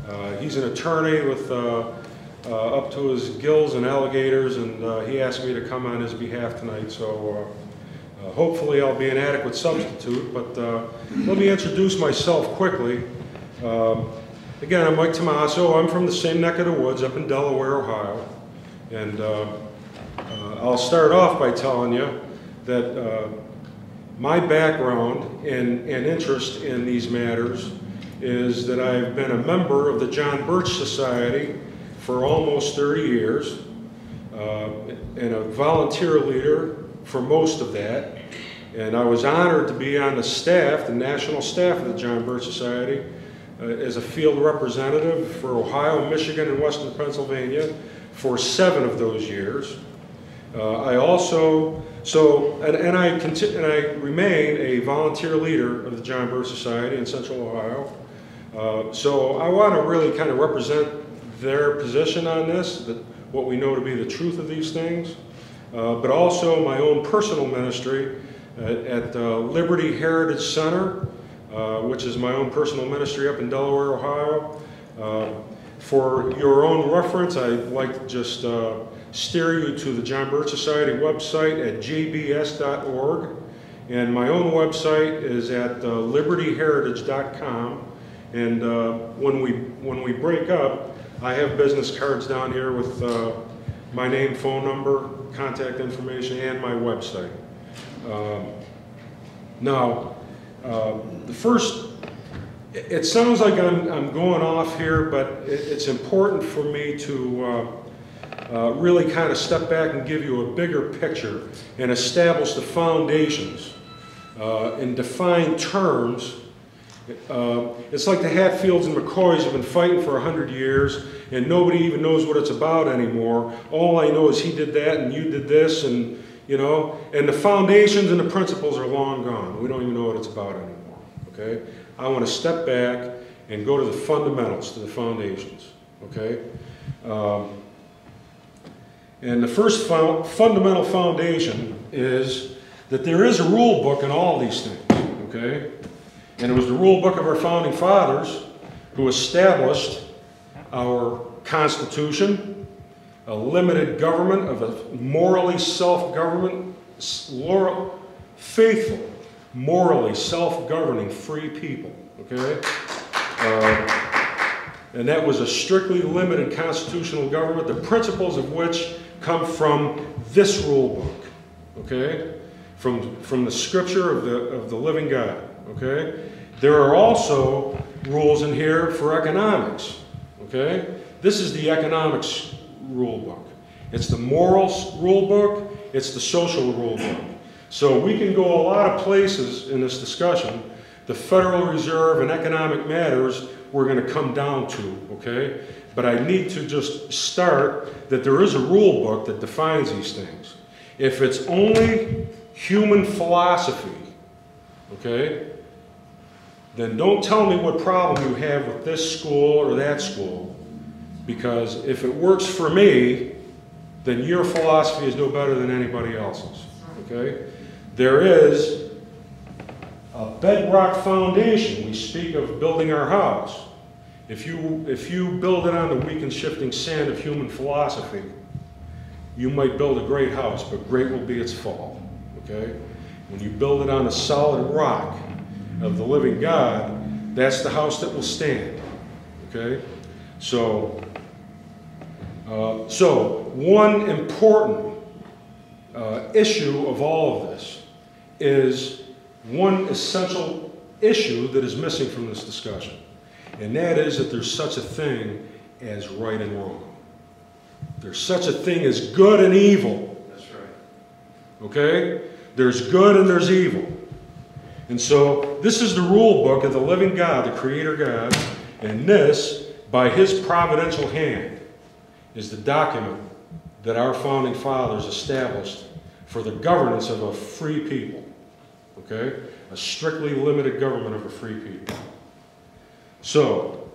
Uh, He's an attorney with uh, uh, up to his gills and alligators, and uh, he asked me to come on his behalf tonight, so uh, hopefully I'll be an adequate substitute. But uh, let me introduce myself quickly. Um, Again, I'm Mike Timossa. I'm from the same neck of the woods up in Delaware, Ohio. And uh, uh, I'll start off by telling you that uh, my background and, and interest in these matters is that I've been a member of the John Birch Society for almost 30 years uh, and a volunteer leader for most of that. And I was honored to be on the staff, the national staff of the John Birch Society, uh, as a field representative for Ohio, Michigan, and Western Pennsylvania for seven of those years. Uh, I also, so, and, and I and I remain a volunteer leader of the John Birch Society in Central Ohio. Uh, so I want to really kind of represent their position on this, that what we know to be the truth of these things, but also my own personal ministry at, at uh, Liberty Heritage Center, uh, which is my own personal ministry up in Delaware, Ohio. Uh, for your own reference, I'd like to just uh, steer you to the John Birch Society website at jbs.org. And my own website is at uh, libertyheritage.com. And uh, when, we, when we break up, I have business cards down here with uh, my name, phone number, contact information, and my website. Um, now, uh, the first it sounds like I'm, I'm going off here, but it, it's important for me to uh, uh, really kind of step back and give you a bigger picture and establish the foundations uh, and define terms. Uh, it's like the Hatfields and McCoys have been fighting for 100 years and nobody even knows what it's about anymore. All I know is he did that and you did this and, you know, and the foundations and the principles are long gone. We don't even know what it's about anymore, okay? I want to step back and go to the fundamentals, to the foundations, okay? Um, and the first fo- fundamental foundation is that there is a rule book in all these things, okay? And it was the rule book of our founding fathers who established our Constitution, a limited government of a morally self-government, faithful, morally self-governing free people, okay? Uh, and that was a strictly limited constitutional government, the principles of which come from this rule book, okay? From, from the scripture of the, of the living God, okay? There are also rules in here for economics, okay? This is the economics rule book. It's the morals rule book, it's the social rule book. So we can go a lot of places in this discussion. The Federal Reserve and economic matters we're going to come down to, okay? But I need to just start that there is a rule book that defines these things. If it's only human philosophy, okay, then don't tell me what problem you have with this school or that school. Because if it works for me, then your philosophy is no better than anybody else's, okay? There is a bedrock foundation. We speak of building our house. If you, if you build it on the weak and shifting sand of human philosophy, you might build a great house, but great will be its fall. Okay? When you build it on a solid rock of the living God, that's the house that will stand. Okay? So, uh, so one important uh, issue of all of this is one essential issue that is missing from this discussion, and that is that there's such a thing as right and wrong. There's such a thing as good and evil. That's right. Okay? There's good and there's evil. And so, this is the rule book of the living God, the Creator God, and this, by His providential hand, is the document that our founding fathers established for the governance of a free people. Okay? A strictly limited government of a free people. So,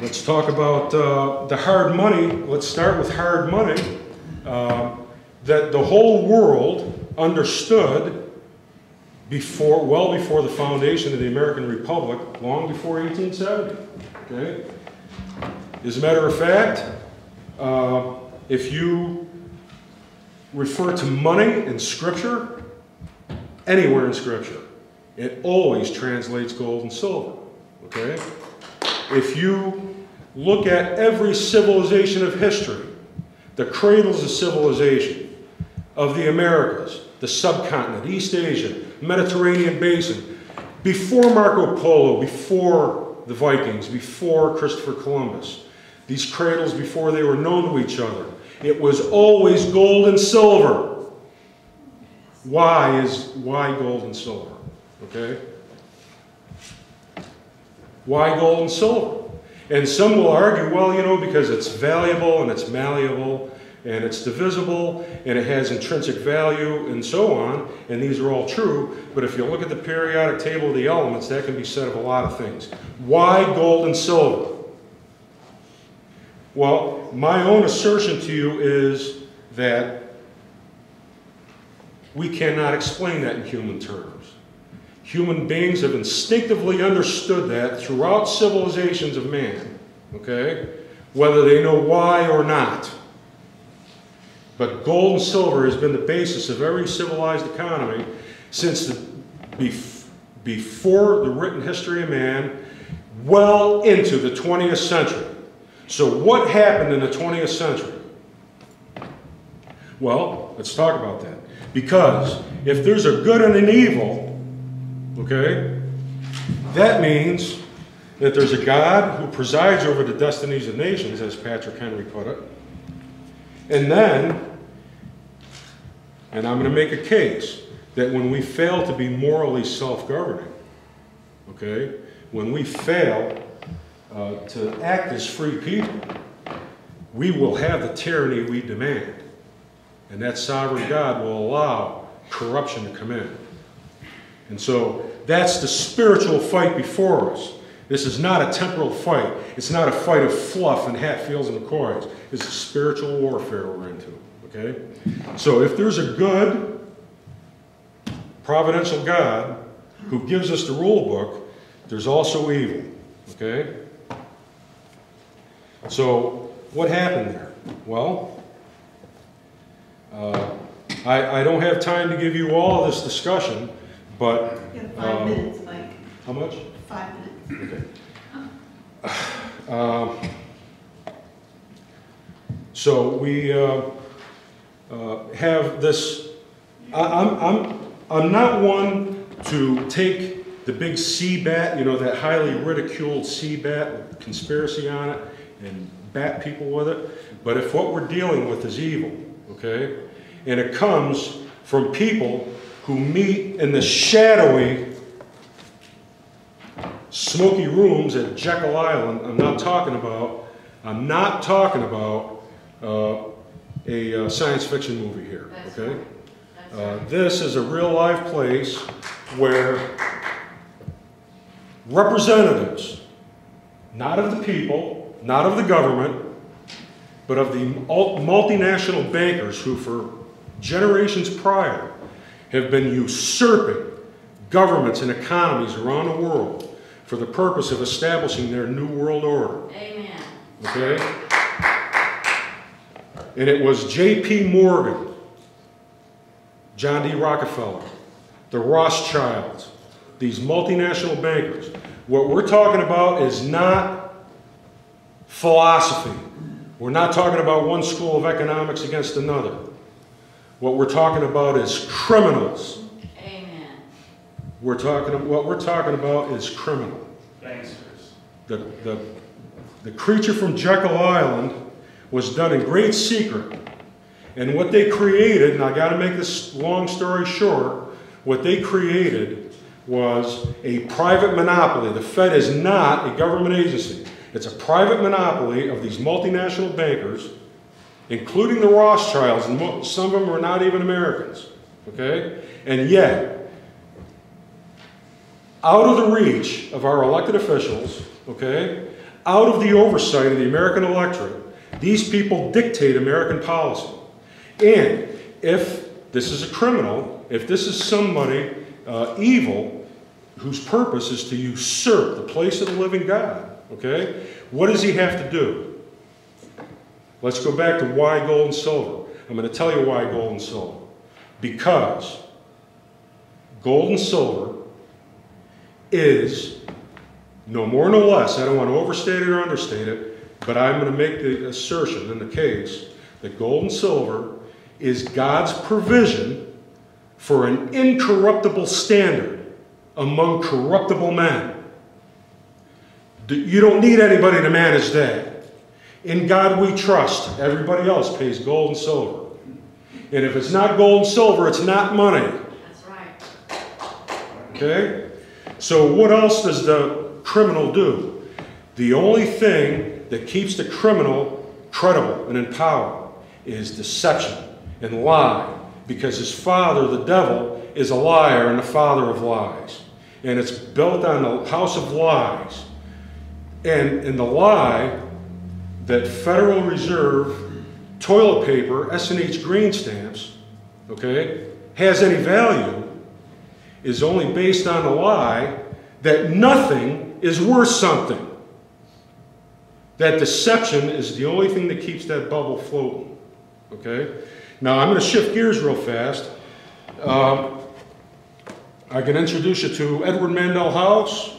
let's talk about uh, the hard money. Let's start with hard money uh, that the whole world understood before, well before the foundation of the American Republic, long before 1870. Okay? As a matter of fact, uh, if you refer to money in Scripture, anywhere in Scripture, it always translates gold and silver. Okay? If you look at every civilization of history, the cradles of civilization of the Americas, the subcontinent, East Asia, Mediterranean basin, before Marco Polo, before the Vikings, before Christopher Columbus, these cradles before they were known to each other, it was always gold and silver. Why is why gold and silver? Okay? Why gold and silver? And some will argue, well, you know, because it's valuable and it's malleable and it's divisible and it has intrinsic value and so on, and these are all true, but if you look at the periodic table of the elements, that can be said of a lot of things. Why gold and silver? Well, my own assertion to you is that we cannot explain that in human terms. Human beings have instinctively understood that throughout civilizations of man, okay? Whether they know why or not. But gold and silver has been the basis of every civilized economy since the, bef before the written history of man, well into the 20th century. So what happened in the 20th century? Well, let's talk about that. Because if there's a good and an evil, okay, that means that there's a God who presides over the destinies of nations, as Patrick Henry put it. And then, and I'm going to make a case that when we fail to be morally self-governing, okay, when we fail uh, to act as free people, we will have the tyranny we demand. And that sovereign God will allow corruption to come in. And so that's the spiritual fight before us. This is not a temporal fight. It's not a fight of fluff and Hatfields and McCoys. It's a spiritual warfare we're into. Okay? So if there's a good, providential God who gives us the rule book, there's also evil. Okay? So what happened there? Well, uh, I, I don't have time to give you all this discussion, but You have five Um, minutes, Mike, how much? five minutes. Okay. Um, So we uh, uh, have this, I- I'm, I'm, I'm not one to take the big CBAT, you know, that highly ridiculed CBAT with conspiracy on it and bat people with it. But if what we're dealing with is evil, okay, and it comes from people who meet in the shadowy smoky rooms at Jekyll Island. I'm not talking about, I'm not talking about uh, a uh, science fiction movie here, That's okay? right. Uh, right. this is a real life place where representatives, not of the people, not of the government, but of the multinational bankers who for generations prior have been usurping governments and economies around the world for the purpose of establishing their new world order. Amen. Okay? And it was J.P. Morgan, John D. Rockefeller, the Rothschilds, these multinational bankers. What we're talking about is not philosophy. We're not talking about one school of economics against another. What we're talking about is criminals. Amen. We're talking, what we're talking about is criminal. Gangsters. The, the, the creature from Jekyll Island was done in great secret. And what they created, and I got to make this long story short, what they created was a private monopoly. The Fed is not a government agency. It's a private monopoly of these multinational bankers, including the Rothschilds, and some of them are not even Americans, okay? And yet, out of the reach of our elected officials, okay, out of the oversight of the American electorate, these people dictate American policy. And if this is a criminal, if this is somebody uh, evil whose purpose is to usurp the place of the living God, okay, what does he have to do? Let's go back to why gold and silver. I'm going to tell you why gold and silver. Because gold and silver is no more, no less. I don't want to overstate it or understate it, but I'm going to make the assertion in the case that gold and silver is God's provision for an incorruptible standard among corruptible men. You don't need anybody to manage that. In God we trust. Everybody else pays gold and silver. And if it's not gold and silver, it's not money. That's right. Okay? So what else does the criminal do? The only thing that keeps the criminal credible and in power is deception and lie. Because his father, the devil, is a liar and the father of lies. And it's built on the house of lies. And in the lie that Federal Reserve toilet paper, S&H green stamps, okay, has any value is only based on the lie that nothing is worth something. That deception is the only thing that keeps that bubble floating. Okay? Now I'm going to shift gears real fast. Um, I can introduce you to Edward Mandell House,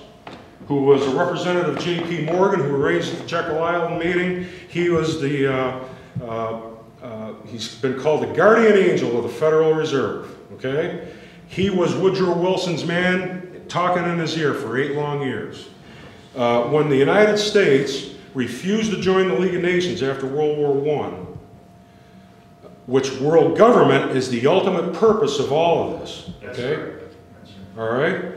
who was a representative of J.P. Morgan, who arranged the Jekyll Island meeting. He was the, uh, uh, uh, he's been called the guardian angel of the Federal Reserve. Okay? He was Woodrow Wilson's man, talking in his ear for eight long years. Uh, when the United States refused to join the League of Nations after World War I, which world government is the ultimate purpose of all of this. Okay? All right?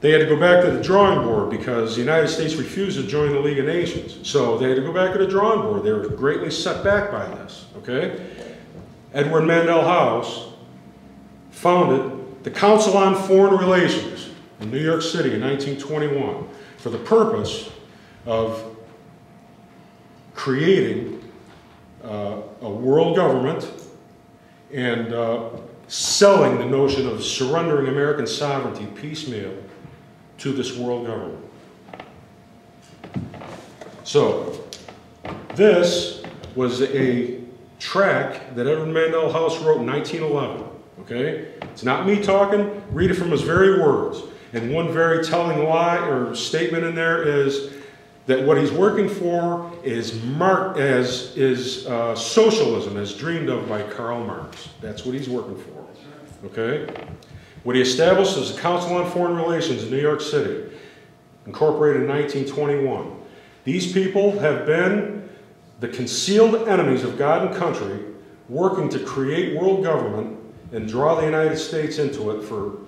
They had to go back to the drawing board because the United States refused to join the League of Nations. So they had to go back to the drawing board. They were greatly set back by this. Okay? Edward Mandell House founded the Council on Foreign Relations in New York City in 1921 for the purpose of creating uh, a world government and uh, selling the notion of surrendering American sovereignty piecemeal to this world government. So, this was a track that Edward Mandell House wrote in 1911. Okay? It's not me talking, read it from his very words. And one very telling lie or statement in there is that what he's working for is marked as is uh, socialism as dreamed of by Karl Marx. That's what he's working for. Okay? What he established is the Council on Foreign Relations in New York City, incorporated in 1921. These people have been the concealed enemies of God and country, working to create world government and draw the United States into it for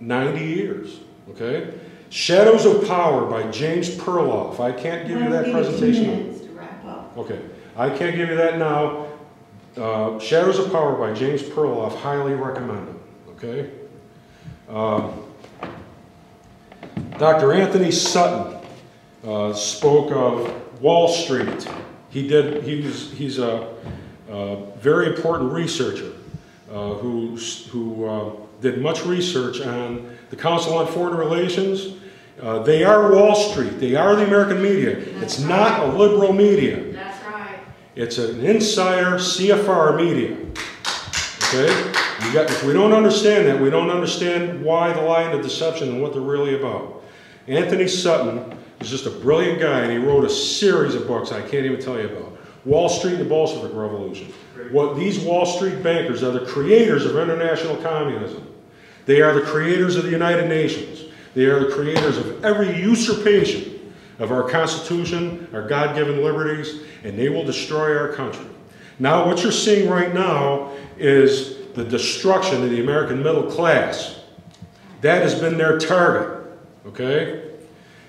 90 years. Okay? Shadows of Power by James Perloff. I can't give you that I'll give two presentation. minutes to wrap up. Okay, I can't give you that now. Uh, Shadows of Power by James Perloff, highly recommend recommended, okay? Um, Dr. Anthony Sutton uh, spoke of Wall Street. He did, he was, he's a, a very important researcher who, who uh, did much research on the Council on Foreign Relations. Uh, they are Wall Street. They are the American media. It's not a liberal media. That's right. It's an insider CFR media. Okay? You got, if we don't understand that, we don't understand why the lie and the deception and what they're really about. Anthony Sutton is just a brilliant guy, and he wrote a series of books I can't even tell you about. Wall Street and the Bolshevik Revolution. What these Wall Street bankers are the creators of international communism. They are the creators of the United Nations. They are the creators of every usurpation of our Constitution, our God-given liberties, and they will destroy our country. Now, what you're seeing right now is the destruction of the American middle class. That has been their target, okay?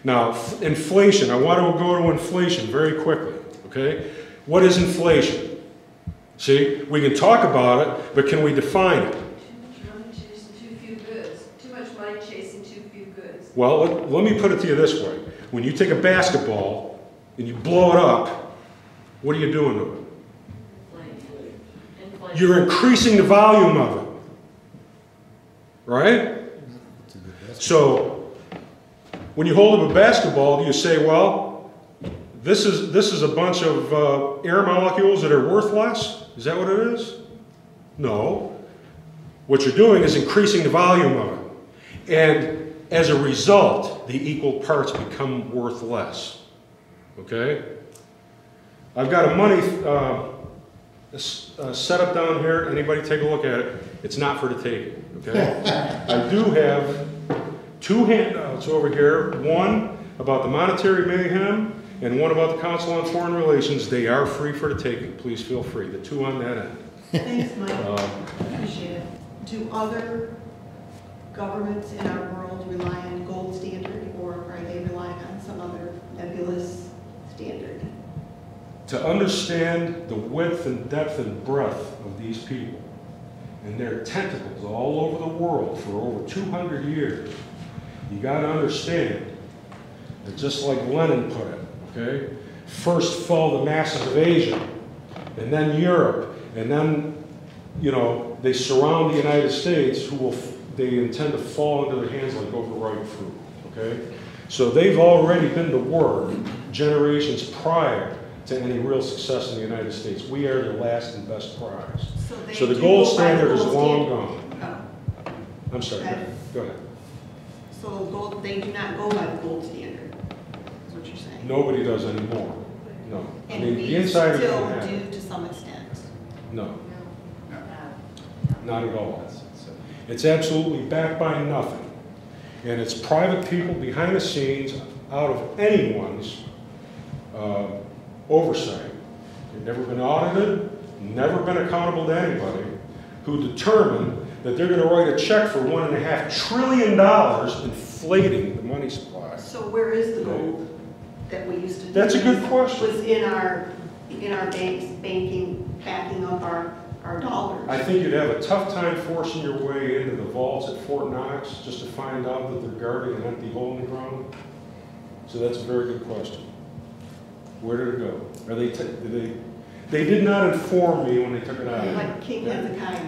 Now, inflation, I want to go to inflation very quickly, okay? What is inflation? See, we can talk about it, but can we define it? Too much money chasing too few goods. Too much money chasing too few goods. Well, let, let me put it to you this way. When you take a basketball and you blow it up, what are you doing to it? You're increasing the volume of it. Right? So, when you hold up a basketball, do you say, well, this is, this is a bunch of uh, air molecules that are worth less? Is that what it is? No. What you're doing is increasing the volume of it. And as a result, the equal parts become worth less. Okay? I've got a money uh, uh, setup down here. Anybody take a look at it. It's not for the taking. Okay? I do have two handouts over here. One about the monetary mayhem and one about the Council on Foreign Relations. They are free for the taking. Please feel free. The two on that end. Thanks, Mike. Uh, Appreciate it. Do other governments in our world rely on gold standard, or are they relying on some other nebulous standard? to understand the width and depth and breadth of these people and their tentacles all over the world for over 200 years, you got to understand that just like Lenin put it, okay? First fell the masses of Asia, and then Europe, and then, you know, they surround the United States, who will, f- they intend to fall into their hands like overripe fruit, okay? So they've already been to work generations prior to any real success in the United States. We are their last and best prize. they So the gold standard is long standard. gone. Oh, I'm sorry, go ahead. So gold, they do not go by the gold standard, is what you're saying? Nobody does anymore. No. I And mean, we the insiders still don't have do it. to some extent. No, not at all. It's absolutely backed by nothing. And it's private people behind the scenes, out of anyone's uh, oversight. They've never been audited, never been accountable to anybody, who determine that they're going to write a check for one and a half trillion dollars inflating the money supply. So where is the gold that we used to? do? That's a good question. Was in our, in our banks, banking, backing up our, our dollars. I think you'd have a tough time forcing your way into the vaults at Fort Knox just to find out that they're guarding an empty hole in the ground. So that's a very good question. Where did it go? Are they, did they, they did not inform me when they took it out. Like King Hezekiah.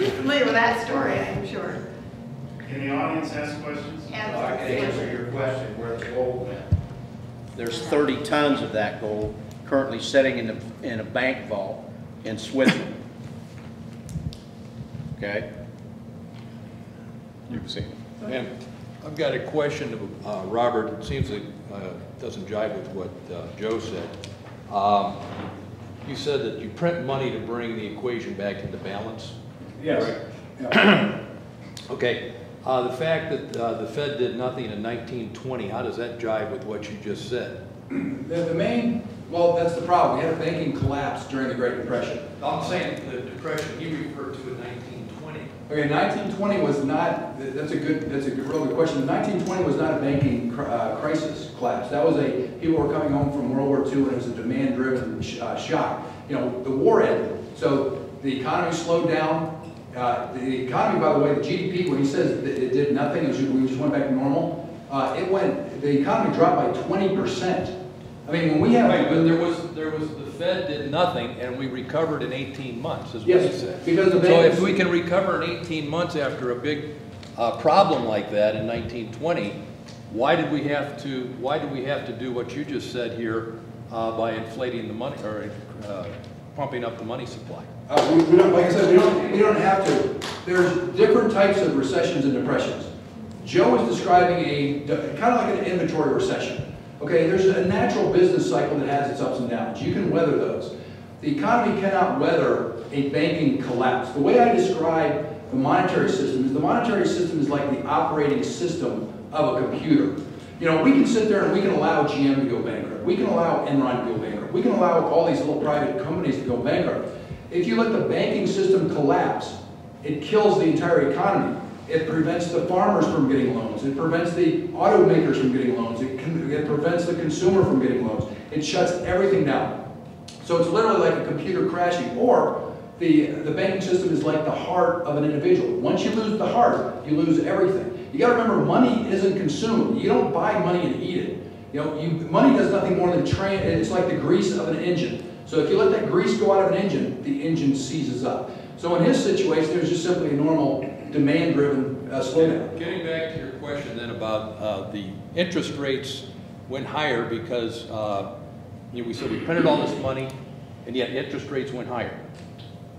You're familiar with that story, I'm sure. Can the audience ask questions? I can answer Absolutely. Your question, where the gold went. There's 30 tons of that gold currently sitting in a, in a bank vault in Switzerland. Okay? You've seen it. And I've got a question of, uh, Robert, it seems it uh, doesn't jive with what uh, Joe said. Um, You said that you print money to bring the equation back into balance? Yes. Okay, uh, the fact that uh, the Fed did nothing in 1920, how does that jive with what you just said? The, the main, well, that's the problem. We had a banking collapse during the Great Depression. I'm saying the depression you referred to in 1920. Okay, 1920 was not, that's a good, that's a good, real good question. 1920 was not a banking cr- uh, crisis collapse. That was a, people were coming home from World War II and it was a demand-driven sh- uh, shock. You know, the war ended, so the economy slowed down. Uh, The economy, by the way, the GDP, when he says it did nothing, it was, we just went back to normal, uh, it went, the economy dropped by 20%. I mean, when we have. Right, but there was, there was, the Fed did nothing and we recovered in 18 months, is what he Yes, said. because the So if we can recover in 18 months after a big uh, problem like that in 1920, why did we have to, why did we have to do what you just said here uh, by inflating the money, or uh, pumping up the money supply? Uh, we, we don't, like I said, we don't, we don't have to. There's different types of recessions and depressions. Joe is describing a, kind of like an inventory recession. Okay, there's a natural business cycle that has its ups and downs. You can weather those. The economy cannot weather a banking collapse. The way I describe the monetary system is the monetary system is like the operating system of a computer. You know, we can sit there and we can allow GM to go bankrupt. We can allow Enron to go bankrupt. We can allow all these little private companies to go bankrupt. If you let the banking system collapse, it kills the entire economy. It prevents the farmers from getting loans. It prevents the automakers from getting loans. It, it prevents the consumer from getting loans. It shuts everything down. So it's literally like a computer crashing. Or the, the banking system is like the heart of an individual. Once you lose the heart, you lose everything. You got to remember, money isn't consumed. You don't buy money and eat it. You know, you, money does nothing more than train. It's like the grease of an engine. So if you let that grease go out of an engine, the engine seizes up. So in his situation, there's just simply a normal demand-driven uh, slowdown. Getting back to your question then about uh, the interest rates went higher because, uh, you know, we said we printed all this money and yet interest rates went higher.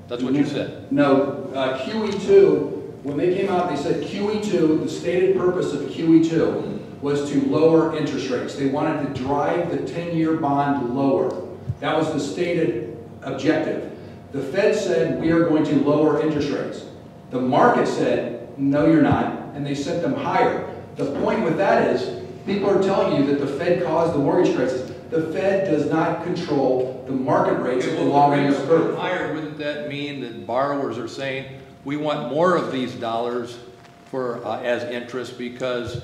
That's what you said. No, uh, QE2, when they came out, they said QE2, the stated purpose of QE2 was to lower interest rates. They wanted to drive the 10-year bond lower. That was the stated objective. The Fed said, we are going to lower interest rates. The market said, no, you're not, and they sent them higher. The point with that is, people are telling you that the Fed caused the mortgage crisis. The Fed does not control the market rates of the long end of the curve. Higher, wouldn't that mean that borrowers are saying, we want more of these dollars for, uh, as interest because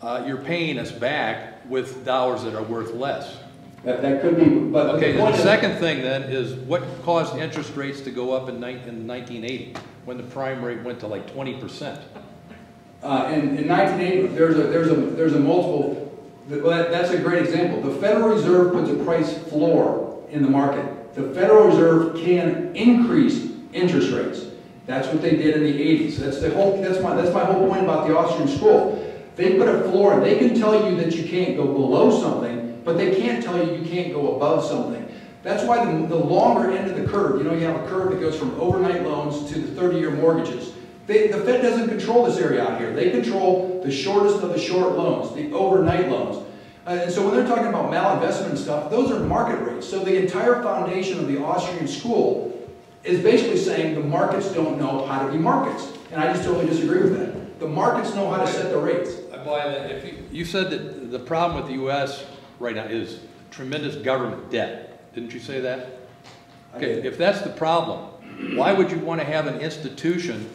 uh, you're paying us back with dollars that are worth less? That, that could be, but Okay, the point is, second thing then is what caused interest rates to go up in nine- in 1980 when the prime rate went to like 20%? uh, in, in 1980, there's a, there's a, there's a multiple, well, that- that's a great example. The Federal Reserve puts a price floor in the market. The Federal Reserve can increase interest rates. That's what they did in the 80s. That's the whole, that's my, that's my whole point about the Austrian school. They put a floor, they can tell you that you can't go below something, but they can't tell you you can't go above something. That's why the, the longer end of the curve, you know, you have a curve that goes from overnight loans to the 30-year mortgages. They, the Fed doesn't control this area out here. They control the shortest of the short loans, the overnight loans. Uh, and so when they're talking about malinvestment stuff, those are market rates. So the entire foundation of the Austrian school is basically saying the markets don't know how to be markets. And I just totally disagree with that. The markets know how to set the rates. That. If you, you said that the problem with the U.S. right now is tremendous government debt. Didn't you say that? Okay, if that's the problem, why would you want to have an institution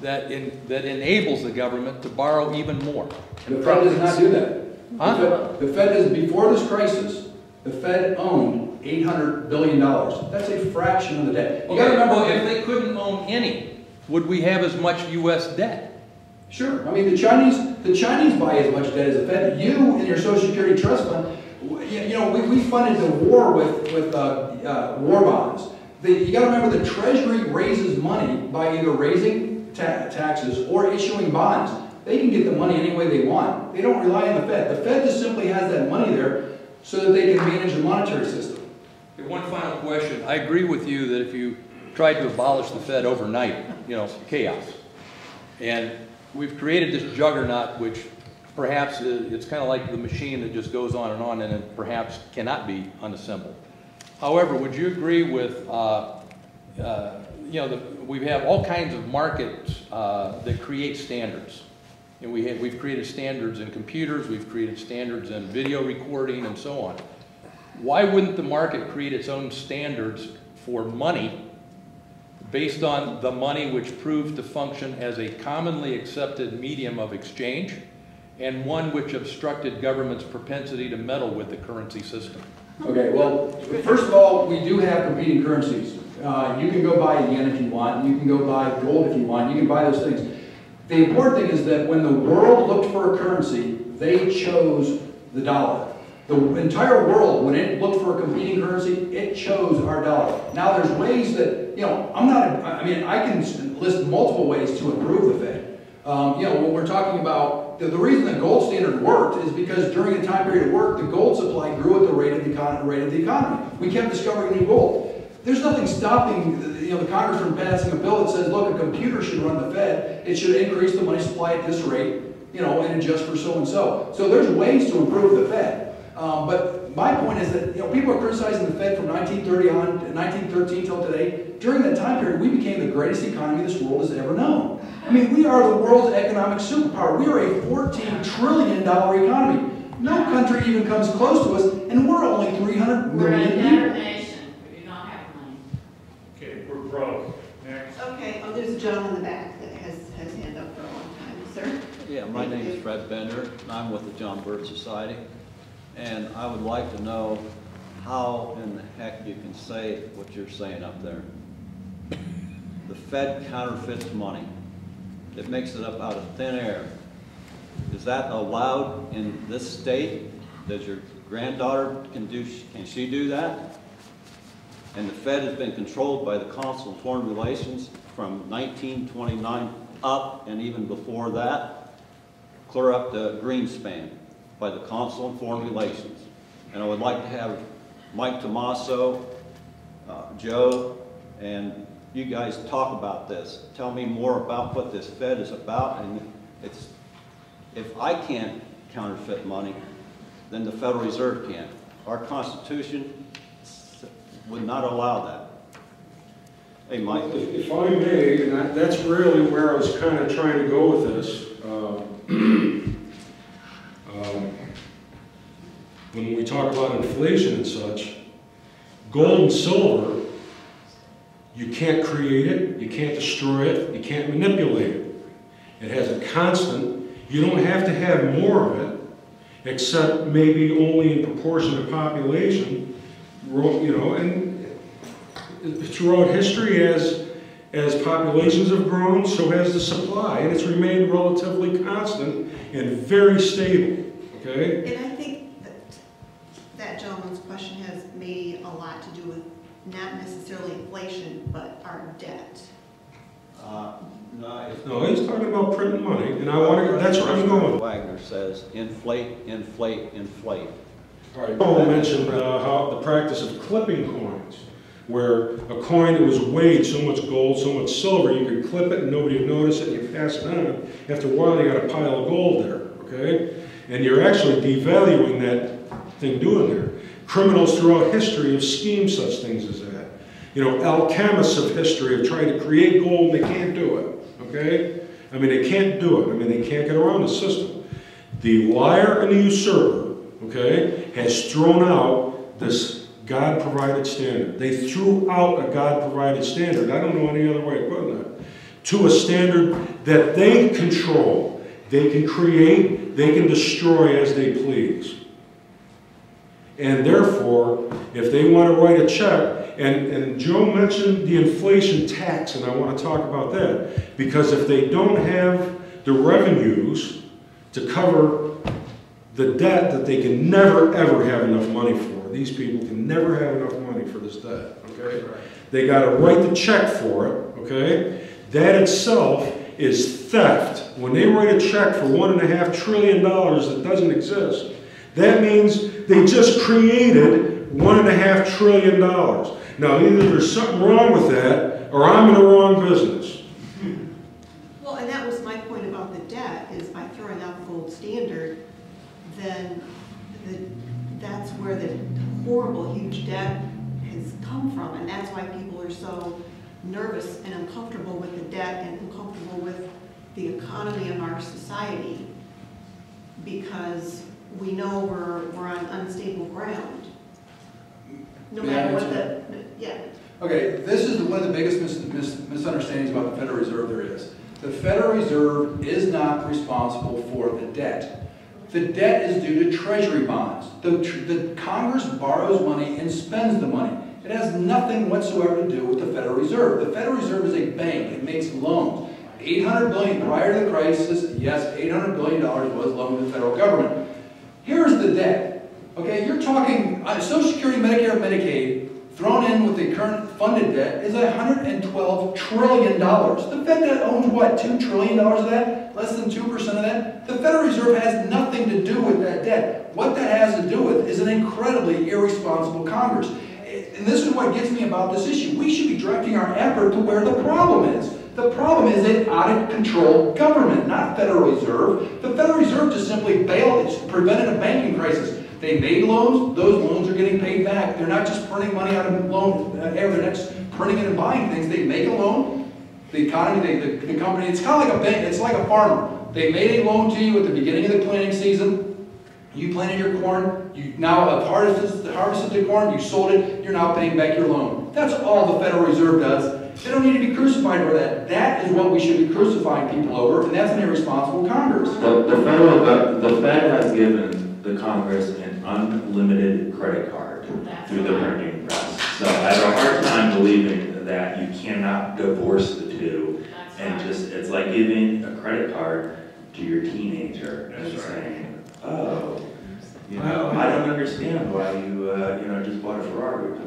that in, that enables the government to borrow even more? The Fed does not do that. Huh? The Fed, the Fed is, before this crisis, the Fed owned $800 billion. That's a fraction of the debt. You Okay, remember, well, if they couldn't own any, would we have as much U.S. debt? Sure. I mean, the Chinese, the Chinese buy as much debt as the Fed. You and your Social Security Trust Fund, you know, we, we funded the war with, with uh, uh, war bonds. The, you got to remember, the Treasury raises money by either raising ta taxes or issuing bonds. They can get the money any way they want. They don't rely on the Fed. The Fed just simply has that money there so that they can manage the monetary system. Okay, One final question. I agree with you that if you tried to abolish the Fed overnight, you know, chaos. And we've created this juggernaut, which perhaps it's kind of like the machine that just goes on and on and it perhaps cannot be unassembled. However, would you agree with, uh, uh, you know, the, we have all kinds of markets uh, that create standards. And we have, we've created standards in computers, we've created standards in video recording and so on. Why wouldn't the market create its own standards for money based on the money which proved to function as a commonly accepted medium of exchange and one which obstructed government's propensity to meddle with the currency system? Okay, well, first of all, we do have competing currencies. Uh, you can go buy yen if you want, you can go buy gold if you want, you can buy those things. The important thing is that when the world looked for a currency, they chose the dollar. The entire world, when it looked for a competing currency, it chose our dollar. Now, there's ways that, you know, I'm not, I mean, I can list multiple ways to improve the Fed. Um, you know, when we're talking about, the, the reason the gold standard worked is because during the time period of work, the gold supply grew at the rate of the, econ- rate of the economy. We kept discovering new gold. There's nothing stopping, you know, the Congress from passing a bill that says, look, a computer should run the Fed. It should increase the money supply at this rate, you know, and adjust for so-and-so. So there's ways to improve the Fed. Um, but my point is that, you know, people are criticizing the Fed from 1930 on, 1913 till today. During that time period, we became the greatest economy this world has ever known. I mean, we are the world's economic superpower. We are a $14 trillion economy. No country even comes close to us, and we're only 300 We're a million debtor people. nation, we do not have money. Okay, we're broke. Next. Okay, oh, there's a gentleman in the back that has, has hand up for a long time. Sir? Yeah, my Thank name you. is Fred Bender, and I'm with the John Birch Society. And I would like to know how in the heck you can say what you're saying up there. The Fed counterfeits money. It makes it up out of thin air. Is that allowed in this state? Does your granddaughter, can do, can she do that? And the Fed has been controlled by the Council of Foreign Relations from 1929 up, and even before that, clear up to Greenspan, by the Council on Foreign Relations. And I would like to have Mike Timossa, uh, Joe, and you guys talk about this. Tell me more about what this Fed is about, and it's, if I can't counterfeit money, then the Federal Reserve can. Our Constitution would not allow that. Hey, Mike? If I may, and that- that's really where I was kind of trying to go with this. uh, um, When we talk about inflation and such, gold and silver, you can't create it, you can't destroy it, you can't manipulate it. It has a constant, you don't have to have more of it, except maybe only in proportion to population, you know, and throughout history as, as populations have grown, so has the supply, and it's remained relatively constant and very stable, okay? And I think that that gentleman's question has maybe a lot to do with not necessarily inflation, but our debt. Uh, No, No, he's talking about printing money, and I want to, that's where I'm going. Wagner says, inflate, inflate, inflate. Paul mentioned uh, how the practice of clipping coins, where a coin that was weighed so much gold, so much silver, you could clip it and nobody would notice it, and you pass it on. After a while, you got a pile of gold there, okay? And you're actually devaluing that thing doing there. Criminals throughout history have schemed such things as that. You know, alchemists of history have tried to create gold, and they can't do it, okay? I mean, they can't do it. I mean, they can't get around the system. The liar and the usurper, okay, has thrown out this God-provided standard. They threw out a God-provided standard. I don't know any other way of putting that. To a standard that they control. They can create, they can destroy as they please. And therefore, if they want to write a check, and, and Joe mentioned the inflation tax, and I want to talk about that, because if they don't have the revenues to cover the debt that they can never, ever have enough money for, these people can never have enough money for this debt, okay? They got to write the check for it, okay? That itself is theft. When they write a check for one and a half trillion dollars that doesn't exist, that means they just created one and a half trillion dollars. Now, either there's something wrong with that, or I'm in the wrong business. Well, and that was my point about the debt, is by throwing out the gold standard, then the, that's where the horrible, huge debt has come from, and that's why people are so nervous and uncomfortable with the debt and uncomfortable with the economy of our society, because we know we're, we're on unstable ground. No May matter what the, yeah, Okay, this is one of the biggest mis- mis- misunderstandings about the Federal Reserve there is. The Federal Reserve is not responsible for the debt. The debt is due to treasury bonds. The, tr- the Congress borrows money and spends the money. It has nothing whatsoever to do with the Federal Reserve. The Federal Reserve is a bank. It makes loans. 800 billion prior to the crisis, yes, 800 billion dollars was loaned to the federal government. Here's the debt. Okay, you're talking uh, Social Security, Medicare, and Medicaid thrown in with the current funded debt is 112 trillion dollars. The Fed debt owns what, two trillion dollars of that? Less than two percent of that? The Federal Reserve has nothing to do with that debt. What that has to do with is an incredibly irresponsible Congress. And this is what gets me about this issue. We should be directing our effort to where the problem is. The problem is an out-of-control government, not Federal Reserve. The Federal Reserve just simply bailed, it's prevented a banking crisis. They made loans, those loans are getting paid back. They're not just printing money out of loan, uh, they're next printing it and buying things. They make a loan, the economy, the, the company, it's kind of like a bank, it's like a farmer. They made a loan to you at the beginning of the planting season. You planted your corn, you now have harvested, harvested the corn, you sold it, you're now paying back your loan. That's all the Federal Reserve does. They don't need to be crucified for that. That is what we should be crucifying people over, and that's an irresponsible Congress. The, the federal, the Fed has given the Congress an unlimited credit card through the printing press. So I have a hard time believing that you cannot divorce the two and just, it's like giving a credit card to your teenager and That's right. saying, oh, you know, I don't understand why you, uh, you know, just bought a Ferrari.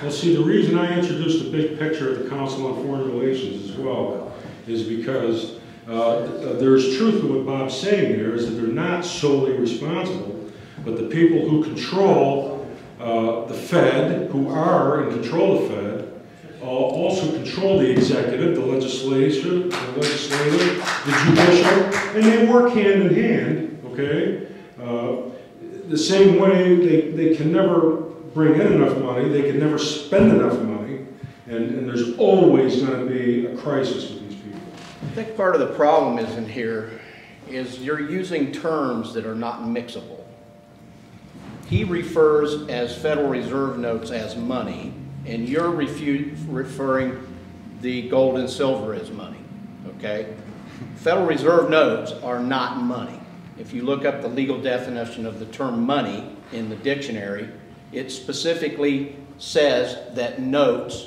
Well, see, the reason I introduced the big picture of the Council on Foreign Relations as well is because uh, th- there's truth in what Bob's saying there, is that they're not solely responsible, but the people who control uh, the Fed, who are in control of the Fed, uh, also control the executive, the legislature, the legislative, the judicial, and they work hand in hand, okay? Uh, the same way they, they can never bring in enough money, they can never spend enough money, and, and there's always going to be a crisis with these people. I think part of the problem is in here is you're using terms that are not mixable. He refers as Federal Reserve notes as money, and you're referring the gold and silver as money, okay? Federal Reserve notes are not money. If you look up the legal definition of the term money in the dictionary, it specifically says that notes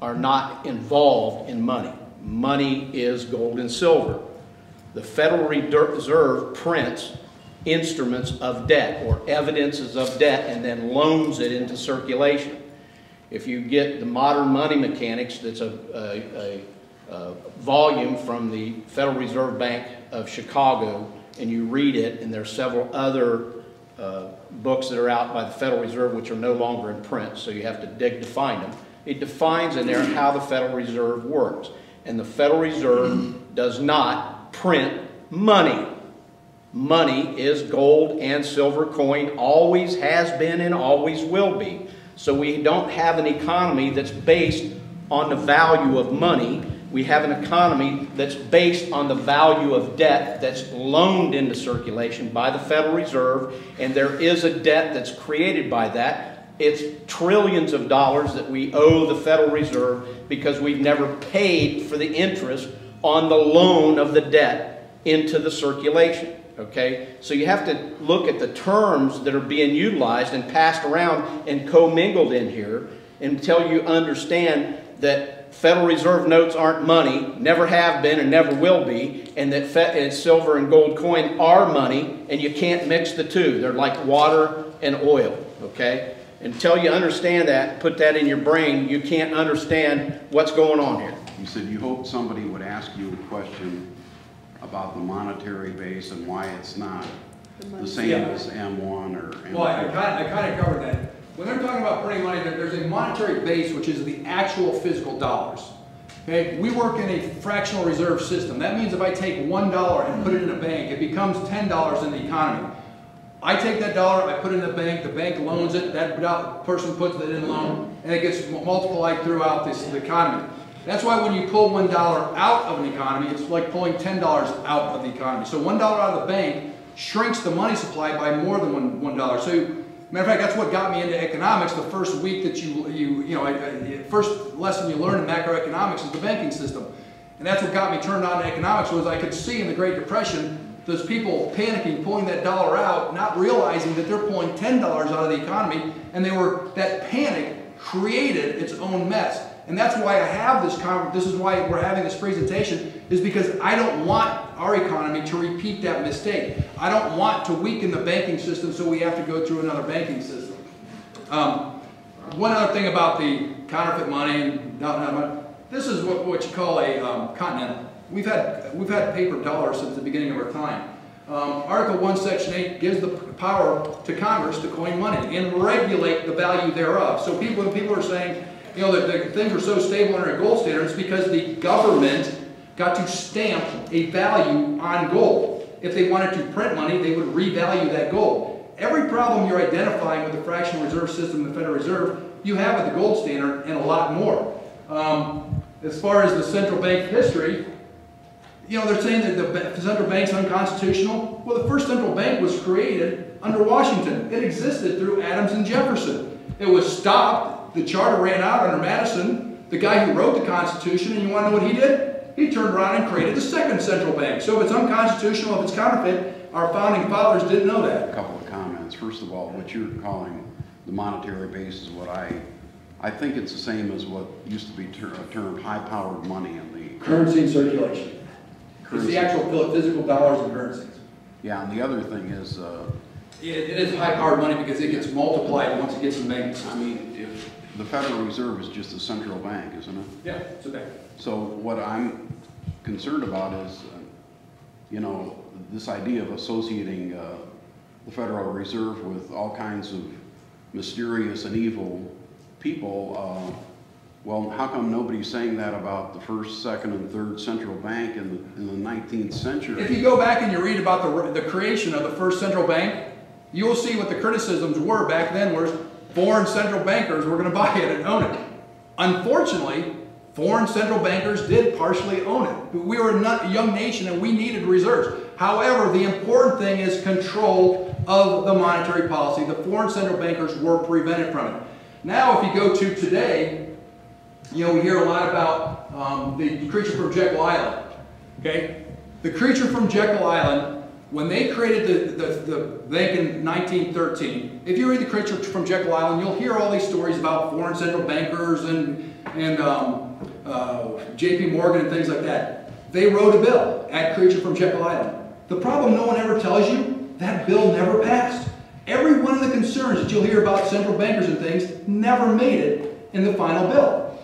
are not involved in money. Money is gold and silver. The Federal Reserve prints instruments of debt or evidences of debt and then loans it into circulation. If you get the modern money mechanics, that's a, a, a, a volume from the Federal Reserve Bank of Chicago, and you read it, and there's several other uh, books that are out by the Federal Reserve which are no longer in print, so you have to dig to find them. It defines in there how the Federal Reserve works. And the Federal Reserve does not print money. Money is gold and silver coin, always has been and always will be. So we don't have an economy that's based on the value of money. We have an economy that's based on the value of debt that's loaned into circulation by the Federal Reserve, and there is a debt that's created by that. It's trillions of dollars that we owe the Federal Reserve because we've never paid for the interest on the loan of the debt into the circulation. Okay? So you have to look at the terms that are being utilized and passed around and commingled in here until you understand that Federal Reserve notes aren't money, never have been and never will be, and that fe- and silver and gold coin are money, and you can't mix the two. They're like water and oil, okay? Until you understand that, put that in your brain, you can't understand what's going on here. You said you hoped somebody would ask you a question about the monetary base and why it's not the same Yeah. as M1 or M4. Well, I kind of, I kind of covered that. When they're talking about printing money, there's a monetary base, which is the actual physical dollars. Okay, we work in a fractional reserve system. That means if I take one dollar and put it in a bank, it becomes ten dollars in the economy. I take that dollar, I put it in the bank, the bank loans it, that person puts it in loan, and it gets multiplied throughout this, the economy. That's why when you pull one dollar out of an economy, it's like pulling ten dollars out of the economy. So one dollar out of the bank shrinks the money supply by more than one, one dollar. So, matter of fact, that's what got me into economics. The first week that you, you, you know, I, I, first lesson you learn in macroeconomics is the banking system. And that's what got me turned on to economics was I could see in the Great Depression those people panicking, pulling that dollar out, not realizing that they're pulling $10 out of the economy, and they were, that panic created its own mess. And that's why I have this con this is why we're having this presentation, is because I don't want our economy to repeat that mistake. I don't want to weaken the banking system so we have to go through another banking system. Um, one other thing about the counterfeit money money, this is what, what you call a um, continental. We've had, we've had paper dollars since the beginning of our time. Um, Article 1, Section 8 gives the power to Congress to coin money and regulate the value thereof. So people, when people are saying, you know, that, that things are so stable under a gold standard, it's because the government got to stamp a value on gold. If they wanted to print money, they would revalue that gold. Every problem you're identifying with the fractional reserve system the Federal Reserve, you have with the gold standard and a lot more. Um, as far as the central bank history, you know, they're saying that the central bank's unconstitutional. Well, the first central bank was created under Washington. It existed through Adams and Jefferson. It was stopped. The charter ran out under Madison. the guy who wrote the Constitution, and you want to know what he did? He turned around and created the second central bank. So if it's unconstitutional, if it's counterfeit, our founding fathers didn't know that. A couple of comments. First of all, what you're calling the monetary base is what I, I think it's the same as what used to be ter- termed high-powered money in the, Currency and circulation. It's the actual physical dollars and currencies. yeah, and the other thing is, uh, It, it is high-powered money because it gets multiplied once it gets in the banking I mean, if, the Federal Reserve is just a central bank, isn't it? Yeah, it's a bank. So what I'm concerned about is, uh, you know, this idea of associating uh, the Federal Reserve with all kinds of mysterious and evil people. uh, Well, how come nobody's saying that about the first, second, and third central bank in the, in the 19th century? If you go back and you read about the, the creation of the first central bank, you will see what the criticisms were back then was foreign central bankers were going to buy it and own it. Unfortunately, foreign central bankers did partially own it. But we were a a young nation and we needed reserves. However, the important thing is control of the monetary policy. The foreign central bankers were prevented from it. Now, if you go to today, you know, we hear a lot about um, the creature from Jekyll Island. Okay? The creature from Jekyll Island, when they created the, the, the bank in 1913, if you read the creature from Jekyll Island, you'll hear all these stories about foreign central bankers and, and um, uh, JP Morgan and things like that. They wrote a bill at Creature from Jekyll Island. The problem no one ever tells you, that bill never passed. Every one of the concerns that you'll hear about central bankers and things never made it in the final bill.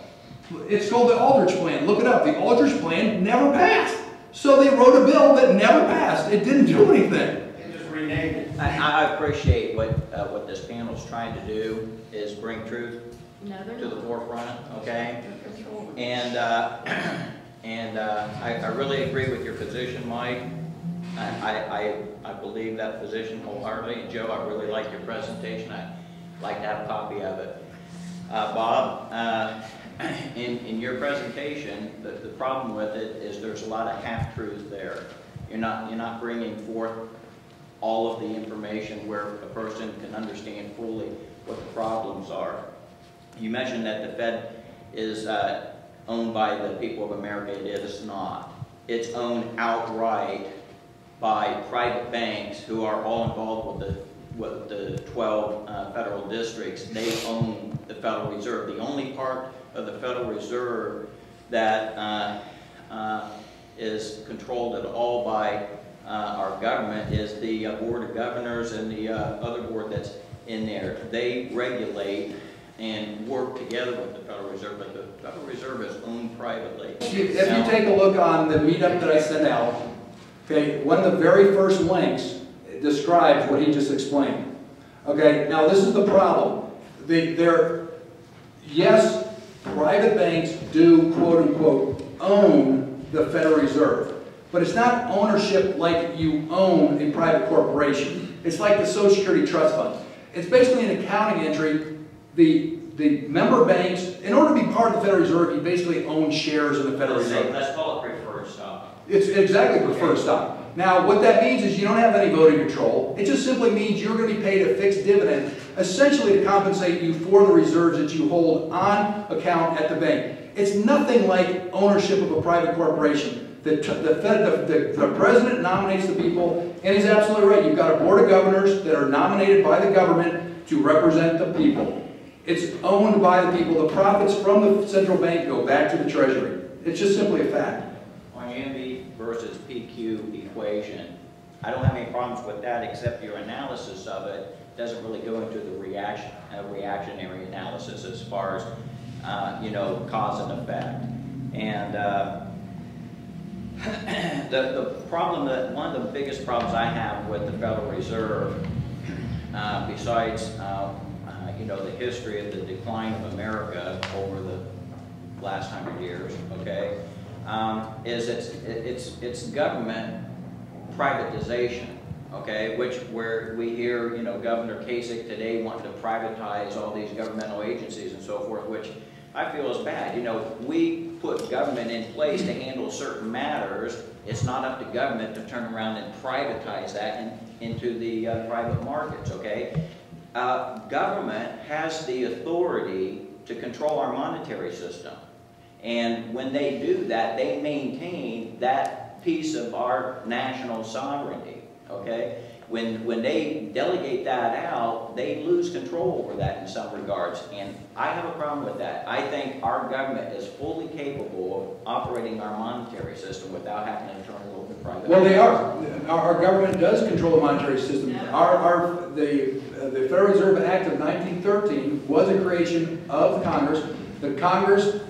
It's called the Aldrich Plan. Look it up. The Aldrich Plan never passed. So they wrote a bill that never passed. It didn't do anything. They just renamed it. I, I appreciate what, uh, what this panel's trying to do, is bring truth No, they're to the forefront, okay? And, uh, and, uh, I, I really agree with your position, Mike. I, I, I- I believe that position wholeheartedly, and Joe, I really like your presentation, I'd like to have a copy of it. Uh, Bob, uh, in, in your presentation, the, the problem with it is there's a lot of half-truths there. You're not, you're not bringing forth all of the information where a person can understand fully what the problems are. You mentioned that the Fed is uh, owned by the people of America. It is not. It's owned outright by private banks who are all involved with the, with the 12 uh, federal districts. They own the Federal Reserve. The only part of the Federal Reserve that uh, uh, is controlled at all by uh, our government is the uh, Board of Governors and the uh, other board that's in there. They regulate and work together with the Federal Reserve, but the Federal Reserve is owned privately. If you, take a look on the meetup that I sent out, okay, one of the very first links describes what he just explained. Okay, now this is the problem. The, there, yes, private banks do quote unquote own the Federal Reserve. But it's not ownership like you own a private corporation. It's like the Social Security Trust Fund. It's basically an accounting entry. The, the member banks, in order to be part of the Federal Reserve, you basically own shares in the Federal Let's say, Reserve. let's call it preferred stock. It's exactly preferred stock. Now, what that means is you don't have any voting control. It just simply means you're going to be paid a fixed dividend, essentially to compensate you for the reserves that you hold on account at the bank. It's nothing like ownership of a private corporation. The, the, Fed, the, the, the president nominates the people, and he's absolutely right. You've got a board of governors that are nominated by the government to represent the people. It's owned by the people. The profits from the central bank go back to the treasury. It's just simply a fact. MV versus PQ equation, I don't have any problems with that, except your analysis of it doesn't really go into the reaction, uh, reactionary analysis as far as, uh, you know, cause and effect. And, uh, the, the problem that, one of the biggest problems I have with the Federal Reserve, uh, besides, uh, uh, you know, the history of the decline of America over the last hundred years, okay, um, is it's, it's, it's government privatization, okay, which where we hear, you know, Governor Kasich today wanting to privatize all these governmental agencies and so forth, which I feel is bad. You know, we put government in place to handle certain matters. It's not up to government to turn around and privatize that in, into the uh, private markets, okay? Uh, government has the authority to control our monetary system. And when they do that, they maintain that piece of our national sovereignty, okay? When, when they delegate that out, they lose control over that in some regards, and I have a problem with that. I think our government is fully capable of operating our monetary system without having to turn it over to private. Well, they are. Our, our government does control the monetary system. Our, our, the, uh, the Federal Reserve Act of 1913 was a creation of Congress. The Congress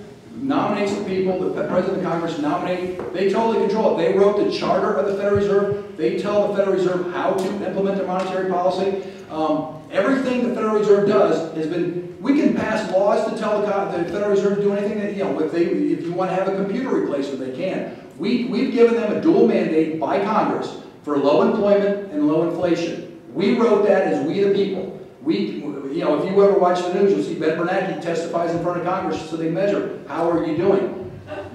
nominates the people, the President of Congress nominate, they totally control it. They wrote the charter of the Federal Reserve. They tell the Federal Reserve how to implement their monetary policy. Um, everything the Federal Reserve does has been, we can pass laws to tell the, the Federal Reserve to do anything that, you know, if they, if you want to have a computer replacement, they can. We, we've given them a dual mandate by Congress for low employment and low inflation. We wrote that as we the people. We, you know, if you ever watch the news, you'll see Ben Bernanke testifies in front of Congress so they measure, how are you doing?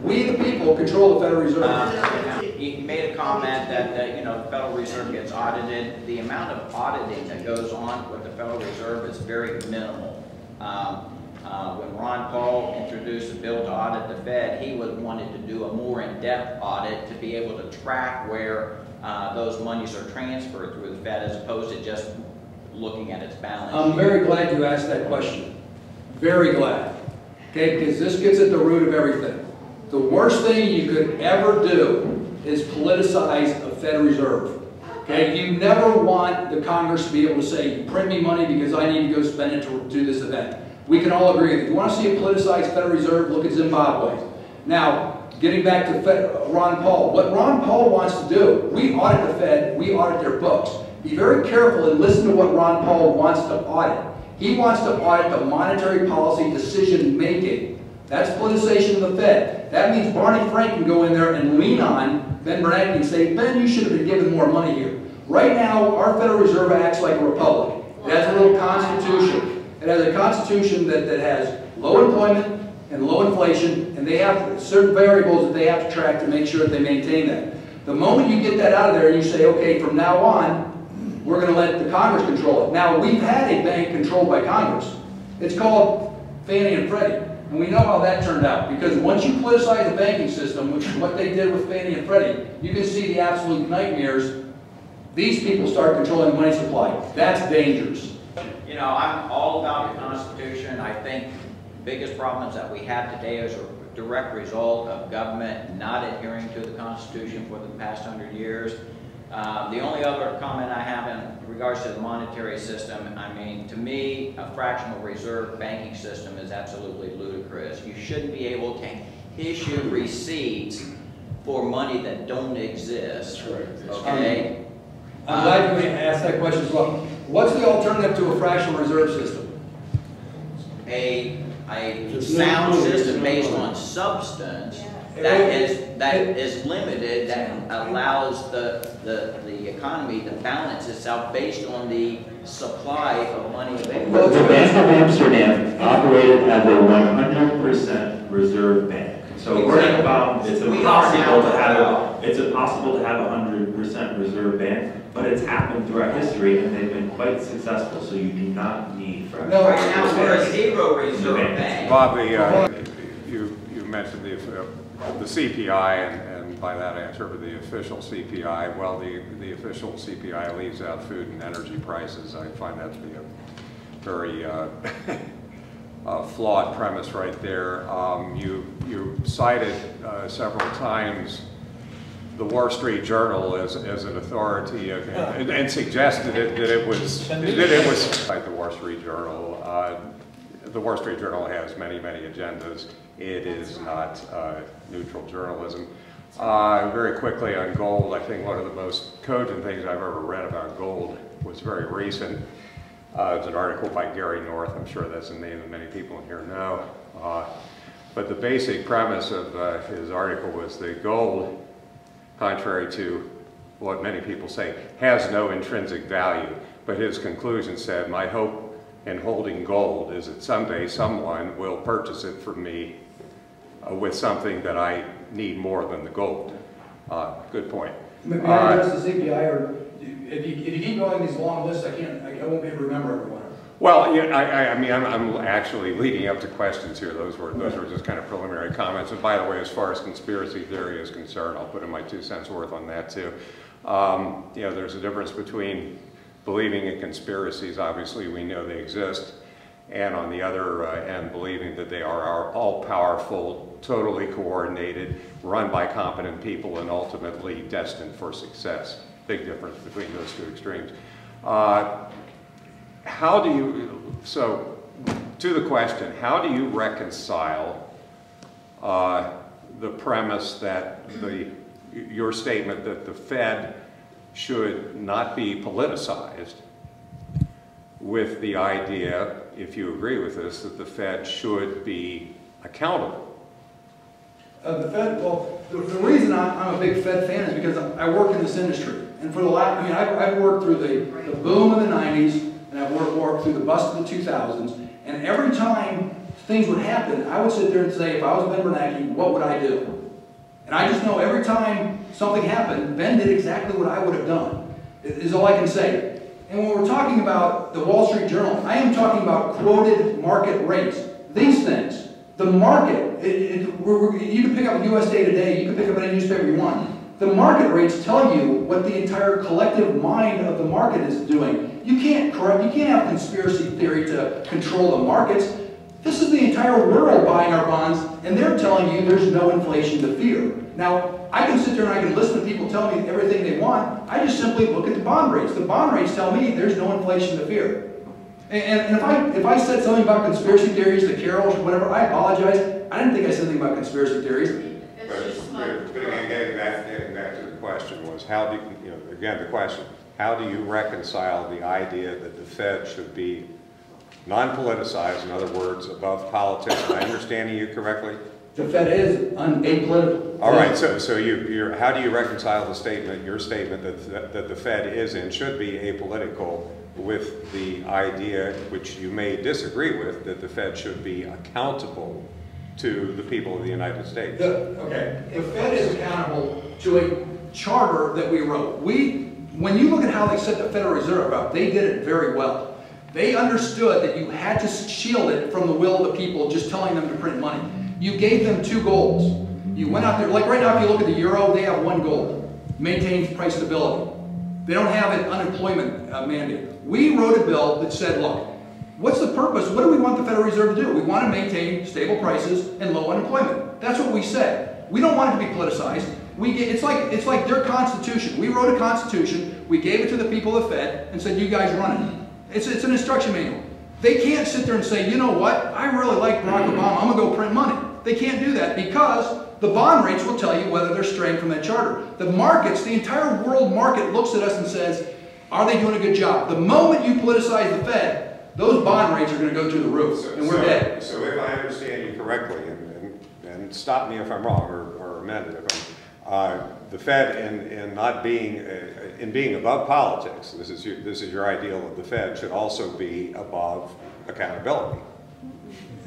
We the people control the Federal Reserve. Uh, He made a comment that, you know, the Federal Reserve gets audited. The amount of auditing that goes on with the Federal Reserve is very minimal. Um, uh, When Ron Paul introduced a bill to audit the Fed, he wanted to do a more in-depth audit to be able to track where uh, those monies are transferred through the Fed as opposed to just looking at its balance. I'm very glad you asked that question. Very glad. Okay, because this gets at the root of everything. The worst thing you could ever do is politicize a Fed Reserve. Okay, you never want the Congress to be able to say, print me money because I need to go spend it to do this event. We can all agree. If you want to see a politicized Federal Reserve, look at Zimbabwe. Now, getting back to Fed, Ron Paul. What Ron Paul wants to do, we audit the Fed, we audit their books. Be very careful and listen to what Ron Paul wants to audit. He wants to audit the monetary policy decision making. That's politicization of the Fed. That means Barney Frank can go in there and lean on Ben Bernanke and say, Ben, you should have been given more money here. Right now, our Federal Reserve acts like a republic. It has a little constitution. It has a constitution that, that has low employment and low inflation, and they have certain variables that they have to track to make sure that they maintain that. The moment you get that out of there, and you say, okay, from now on, we're going to let the Congress control it. Now, we've had a bank controlled by Congress. It's called Fannie and Freddie. And we know how that turned out, because once you politicize the banking system, which is what they did with Fannie and Freddie, you can see the absolute nightmares. These people start controlling the money supply. That's dangerous. You know, I'm all about the Constitution. I think the biggest problems that we have today is a direct result of government not adhering to the Constitution for the past hundred years. Um, the only other comment I have in regards to the monetary system, I mean, to me, a fractional reserve banking system is absolutely ludicrous. You shouldn't be able to issue receipts for money that don't exist. Right. Okay? I'm glad you asked that question as well. What's the alternative to a fractional reserve system? a, a sound system based on substance that is, that is limited, that allows the, the, the economy to balance itself based on the supply of money available. The Bank of Amsterdam operated as a one hundred percent reserve bank. So according to Bob, it's impossible to have, a- it's impossible to have a hundred percent reserve bank, but it's happened throughout history and they've been quite successful, so you do not need fractional. No, Right now, we're a zero reserve bank. Bob, the, uh, you, you mentioned the, uh, the CPI, and, and by that I interpret the official CPI. Well, the, the official CPI leaves out food and energy prices. I find that to be a very uh, uh, flawed premise right there. Um, You, you cited uh, several times the Wall Street Journal as, as an authority and, and- and suggested it, that it was, that it was like the Wall Street Journal. Uh, The Wall Street Journal has many, many agendas. It is not uh, neutral journalism. Uh, Very quickly on gold, I think one of the most cogent things I've ever read about gold was very recent. Uh, It's an article by Gary North. I'm sure that's a name that many people in here know. Uh, But the basic premise of uh, his article was that gold contrary to what many people say, has no intrinsic value. But his conclusion said, my hope in holding gold is that someday someone will purchase it from me uh, with something that I need more than the gold. Uh, good point. May I Uh, address the CPI, or if you, if you keep going these long lists, I can't, I I won't be able to remember everyone. Well, yeah, I, I, I mean, I'm, I'm actually leading up to questions here. Those were, those were just kind of preliminary comments. And by the way, as far as conspiracy theory is concerned, I'll put in my two cents worth on that too. Um, you know, there's a difference between believing in conspiracies, obviously we know they exist, and on the other uh, end, believing that they are, all-powerful, totally coordinated, run by competent people, and ultimately destined for success. Big difference between those two extremes. Uh, how do you, so to the question, how do you reconcile uh, the premise that the, your statement that the Fed should not be politicized with the idea, if you agree with this, that the Fed should be accountable? Uh, the Fed, well, the, the reason I, I'm a big Fed fan is because I work in this industry. And for the last, I mean, I've, I've worked through the, the boom of the 90s, and I've worked, worked through the bust of the 2000s, and every time things would happen, I would sit there and say, if I was Ben Bernanke, what would I do? And I just know every time something happened, Ben did exactly what I would have done, is all I can say. And when we're talking about the Wall Street Journal, I am talking about quoted market rates. These things. The market, it, it, we're, we're, you can pick up USA Today, you can pick up any newspaper you want. The market rates tell you what the entire collective mind of the market is doing. You can't corrupt, you can't have conspiracy theory to control the markets. This is the entire world buying our bonds, and they're telling you there's no inflation to fear. Now, I can sit there and I can listen to people tell me everything they want. I just simply look at the bond rates. The bond rates tell me there's no inflation to fear. And, and if I if I said something about conspiracy theories the carols, or whatever, I apologize. I didn't think I said anything about conspiracy theories. But, but, but again, getting back, getting back to the question was how do you, you know, again, the question, how do you reconcile the idea that the Fed should be non-politicized, in other words, above politics? Am I understanding you correctly? The Fed is un- apolitical. All right, so, so you, you're, how do you reconcile the statement, your statement that, that the Fed is and should be apolitical with the idea, which you may disagree with, that the Fed should be accountable to the people of the United States? The, okay, the Fed is accountable to a charter that we wrote. We, when you look at how they set the Federal Reserve up, they did it very well. They understood that you had to shield it from the will of the people just telling them to print money. You gave them two goals. You went out there, like right now if you look at the euro, they have one goal, maintain price stability. They don't have an unemployment uh, mandate. We wrote a bill that said, look, what's the purpose? What do we want the Federal Reserve to do? We want to maintain stable prices and low unemployment. That's what we said. We don't want it to be politicized. We get, it's like it's like their constitution. We wrote a constitution. We gave it to the people of the Fed and said, you guys run it. It's, it's an instruction manual. They can't sit there and say, you know what? I really like Barack Obama. I'm going to go print money. They can't do that because the bond rates will tell you whether they're straying from that charter. The markets, the entire world market looks at us and says, are they doing a good job? The moment you politicize the Fed, those bond rates are going to go through the roof, So- and we're so- dead. So if I understand you correctly, and, and, and stop me if I'm wrong, or, or amend it if I'm, uh, the Fed in, in not being, uh, in being above politics, this is your, this is your ideal of the Fed, should also be above accountability.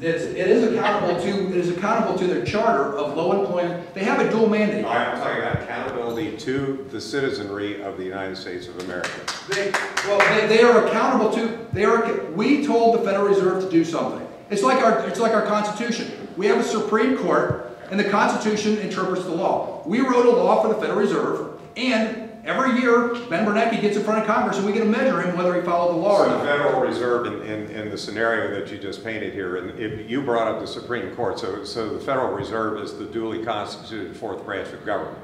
It's, it is accountable to, it is accountable to their charter of low employment. They have a dual mandate. I'm talking about accountability to the citizenry of the United States of America. They, well, they, they are accountable to, they are, we told the Federal Reserve to do something. It's like our, it's like our Constitution. We have a Supreme Court, and the Constitution interprets the law. We wrote a law for the Federal Reserve, and every year, Ben Bernanke gets in front of Congress, and we get to measure him whether he followed the law or So the. Federal Reserve, in, in, in the scenario that you just painted here, and if you brought up the Supreme Court, so, so the Federal Reserve is the duly constituted fourth branch of government.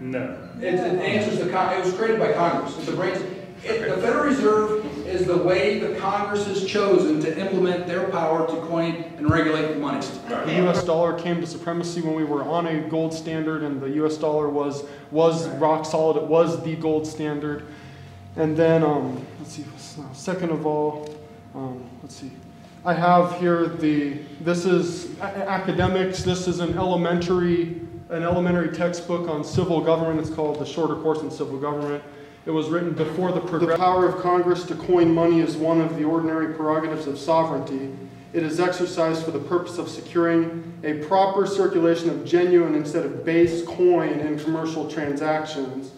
No. It, it answers the, con- it was created by Congress. It's a branch, it, the Federal Reserve is the way the Congress has chosen to implement their power to coin and regulate the money. The U.S. dollar came to supremacy when we were on a gold standard, and the U.S. dollar was was rock solid. It was the gold standard. And then, um, let's see. Second of all, um, let's see. I have here the. This is academics. This is an elementary an elementary textbook on civil government. It's called the Shorter Course in Civil Government. It was written before the. The power of Congress to coin money is one of the ordinary prerogatives of sovereignty. It is exercised for the purpose of securing a proper circulation of genuine instead of base coin in commercial transactions.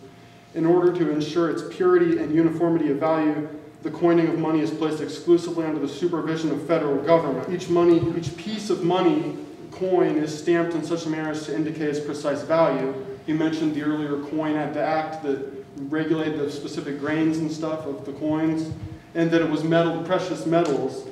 In order to ensure its purity and uniformity of value, the coining of money is placed exclusively under the supervision of federal government. Each money, each piece of money coin is stamped in such a manner as to indicate its precise value. You mentioned the earlier Coin Act, the act that regulated the specific grains and stuff of the coins, and that it was metal, precious metals.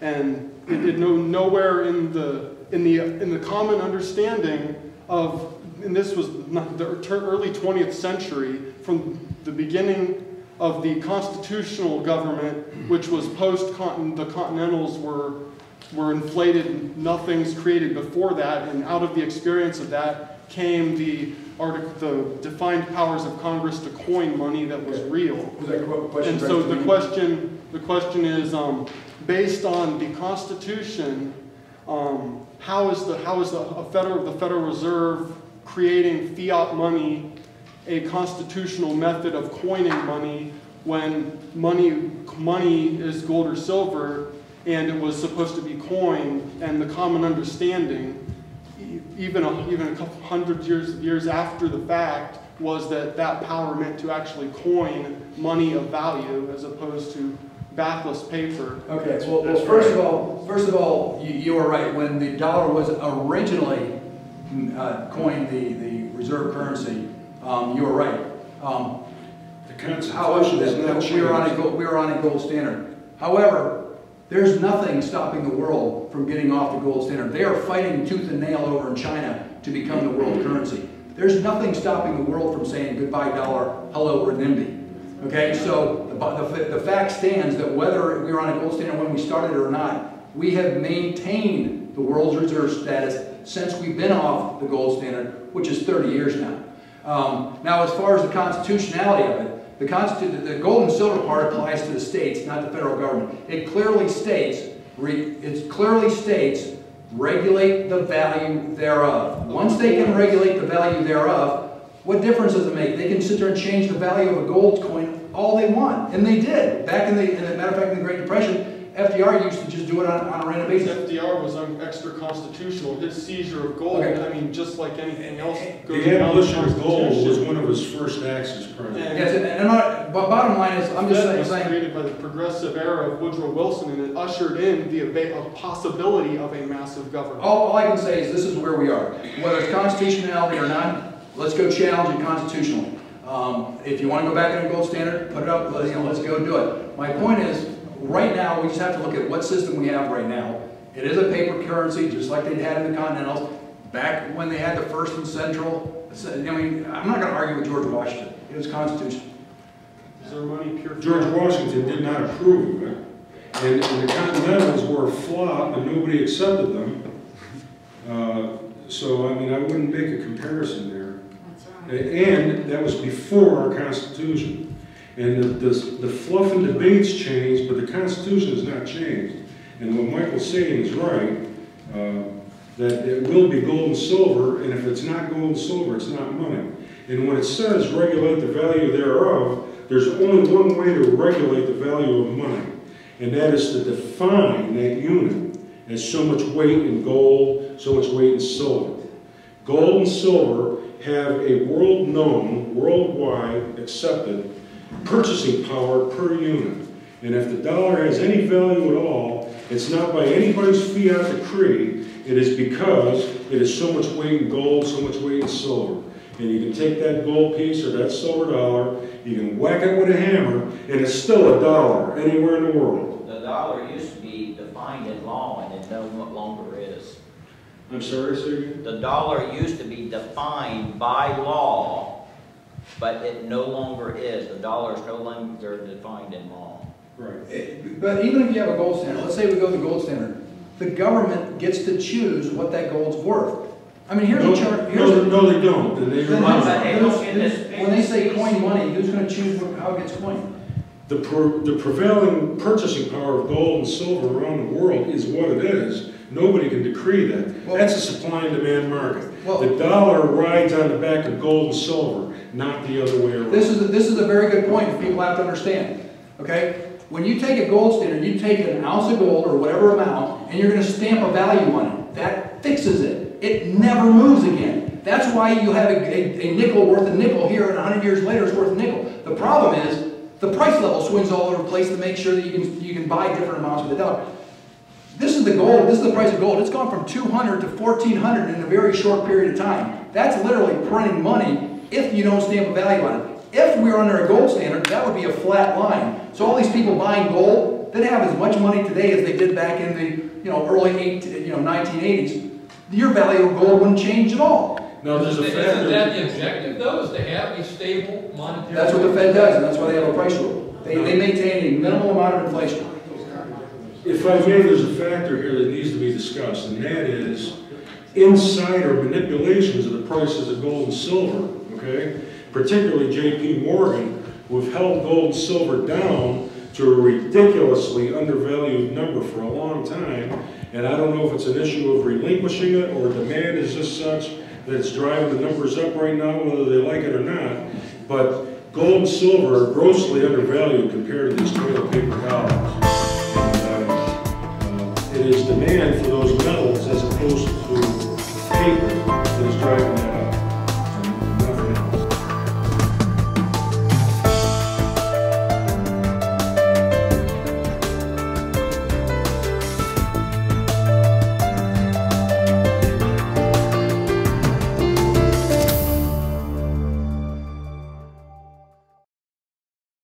And it did no, nowhere in the, in the, in the common understanding of, and this was the early 20th century, from the beginning of the constitutional government, which was post -continent, the Continentals were were inflated. Nothing's created before that, and out of the experience of that came the the defined powers of Congress to coin money that was real. Was that a question? And so the question, the question is, um, based on the Constitution, um, how is the, how is the, a federal, the Federal Reserve creating fiat money a constitutional method of coining money when money, money is gold or silver and it was supposed to be coined and the common understanding, even a, even a couple hundred years, years after the fact, was that that power meant to actually coin money of value as opposed to backless paper. Okay, well, well, first of all, first of all, you, you are right. When the dollar was originally mm, uh, coined the, the reserve currency, um, you were right. Um, The however, Constitution that- that we are on a gold, we are on a gold standard. However, there's nothing stopping the world from getting off the gold standard. They are fighting tooth and nail over in China to become the world currency. There's nothing stopping the world from saying goodbye dollar, hello renminbi. Okay, so the, the, the fact stands that whether we were on a gold standard when we started or not, we have maintained the world's reserve status since we've been off the gold standard, which is 30 years now. Um, now, as far as the constitutionality of it, the, the gold and silver part applies to the states, not the federal government. It clearly states, it clearly states, regulate the value thereof. Once they can regulate the value thereof, what difference does it make? They can sit there and change the value of a gold coin all they want, and they did. Back in the, in the matter of fact, in the Great Depression, FDR used to just do it on, on a random basis. FDR was un- extra constitutional. His seizure of gold, Okay. I mean, just like anything else. goes The beyond abolition of gold was Constitution. one of his first acts as president. Yes, and and I'm not, but bottom line is, I'm just That saying, was saying created by the progressive era of Woodrow Wilson, and it ushered in the ava- a possibility of a massive government. All, all I can say is this is where we are. Whether it's constitutionality or not, let's go challenge it constitutionally. Um, if you want to go back in a gold standard, put it up, let- you know, let's go do it. My point is, right now, we just have to look at what system we have right now. It is a paper currency, just like they had in the Continentals, back when they had the first and central. I mean, I'm not going to argue with George Washington. It was constitutional. Is there money pure? George Washington did not approve of it, and, and the Continentals were a flop, and nobody accepted them. Uh, So, I mean, I wouldn't make a comparison there. That's right. And that was before our Constitution. And the, the the fluff and debates change, but the Constitution has not changed. And what Michael's saying is right, uh, that it will be gold and silver, and if it's not gold and silver, it's not money. And when it says regulate the value thereof, there's only one way to regulate the value of money, and that is to define that unit as so much weight in gold, so much weight in silver. Gold and silver have a world-known, worldwide accepted purchasing power per unit. And if the dollar has any value at all, it's not by anybody's fiat decree, it is because it is so much weight in gold, so much weight in silver. And you can take that gold piece or that silver dollar, you can whack it with a hammer, and it's still a dollar anywhere in the world. The dollar used to be defined in law and it no longer is. I'm sorry, sir? The dollar used to be defined by law, but it no longer is. The dollar is no longer defined in law. Right. Eh, But even if you have a gold standard, let's say we go to the gold standard, the government gets to choose what that gold's worth. I mean, here's No, a chart, here's no, a. no, they don't, they Then Well, who's- but they don't get who's- this- When they say coin money, who's gonna choose how it gets coined? The, pre- the prevailing purchasing power of gold and silver around the world is what it is. Nobody can decree that. Well- That's a supply and demand market. Well- The dollar rides on the back of gold and silver, not the other way around. This is, this is a very good point that people have to understand, okay? When you take a gold standard, you take an ounce of gold or whatever amount, and you're gonna stamp a value on it. That fixes it. It never moves again. That's why you have a, a, a nickel worth a nickel here, and hundred years later it's worth a nickel. The problem is, the price level swings all over the place to make sure that you can, you can buy different amounts of the dollar. This is the gold, this is the price of gold. It's gone from 200 to 1400 in a very short period of time. That's literally printing money if you don't stamp a value on it. If we were under a gold standard, that would be a flat line. So all these people buying gold, they'd have as much money today as they did back in the, you know, early eight, you know, 1980s. Your value of gold wouldn't change at all. Now, there's a Isn't that the objective though, is to have a stable monetary? That's what the Fed does, and that's why they have a price rule. They, they maintain a minimal amount of inflation. If I may, there's a factor here that needs to be discussed, and that is insider manipulations of the prices of gold and silver, okay? Particularly J.P. Morgan, who have held gold and silver down to a ridiculously undervalued number for a long time, and I don't know if it's an issue of relinquishing it or demand is just such that it's driving the numbers up right now, whether they like it or not. But gold and silver are grossly undervalued compared to these toilet paper dollars. And, uh, uh, it is demand for those metals as opposed to paper that is driving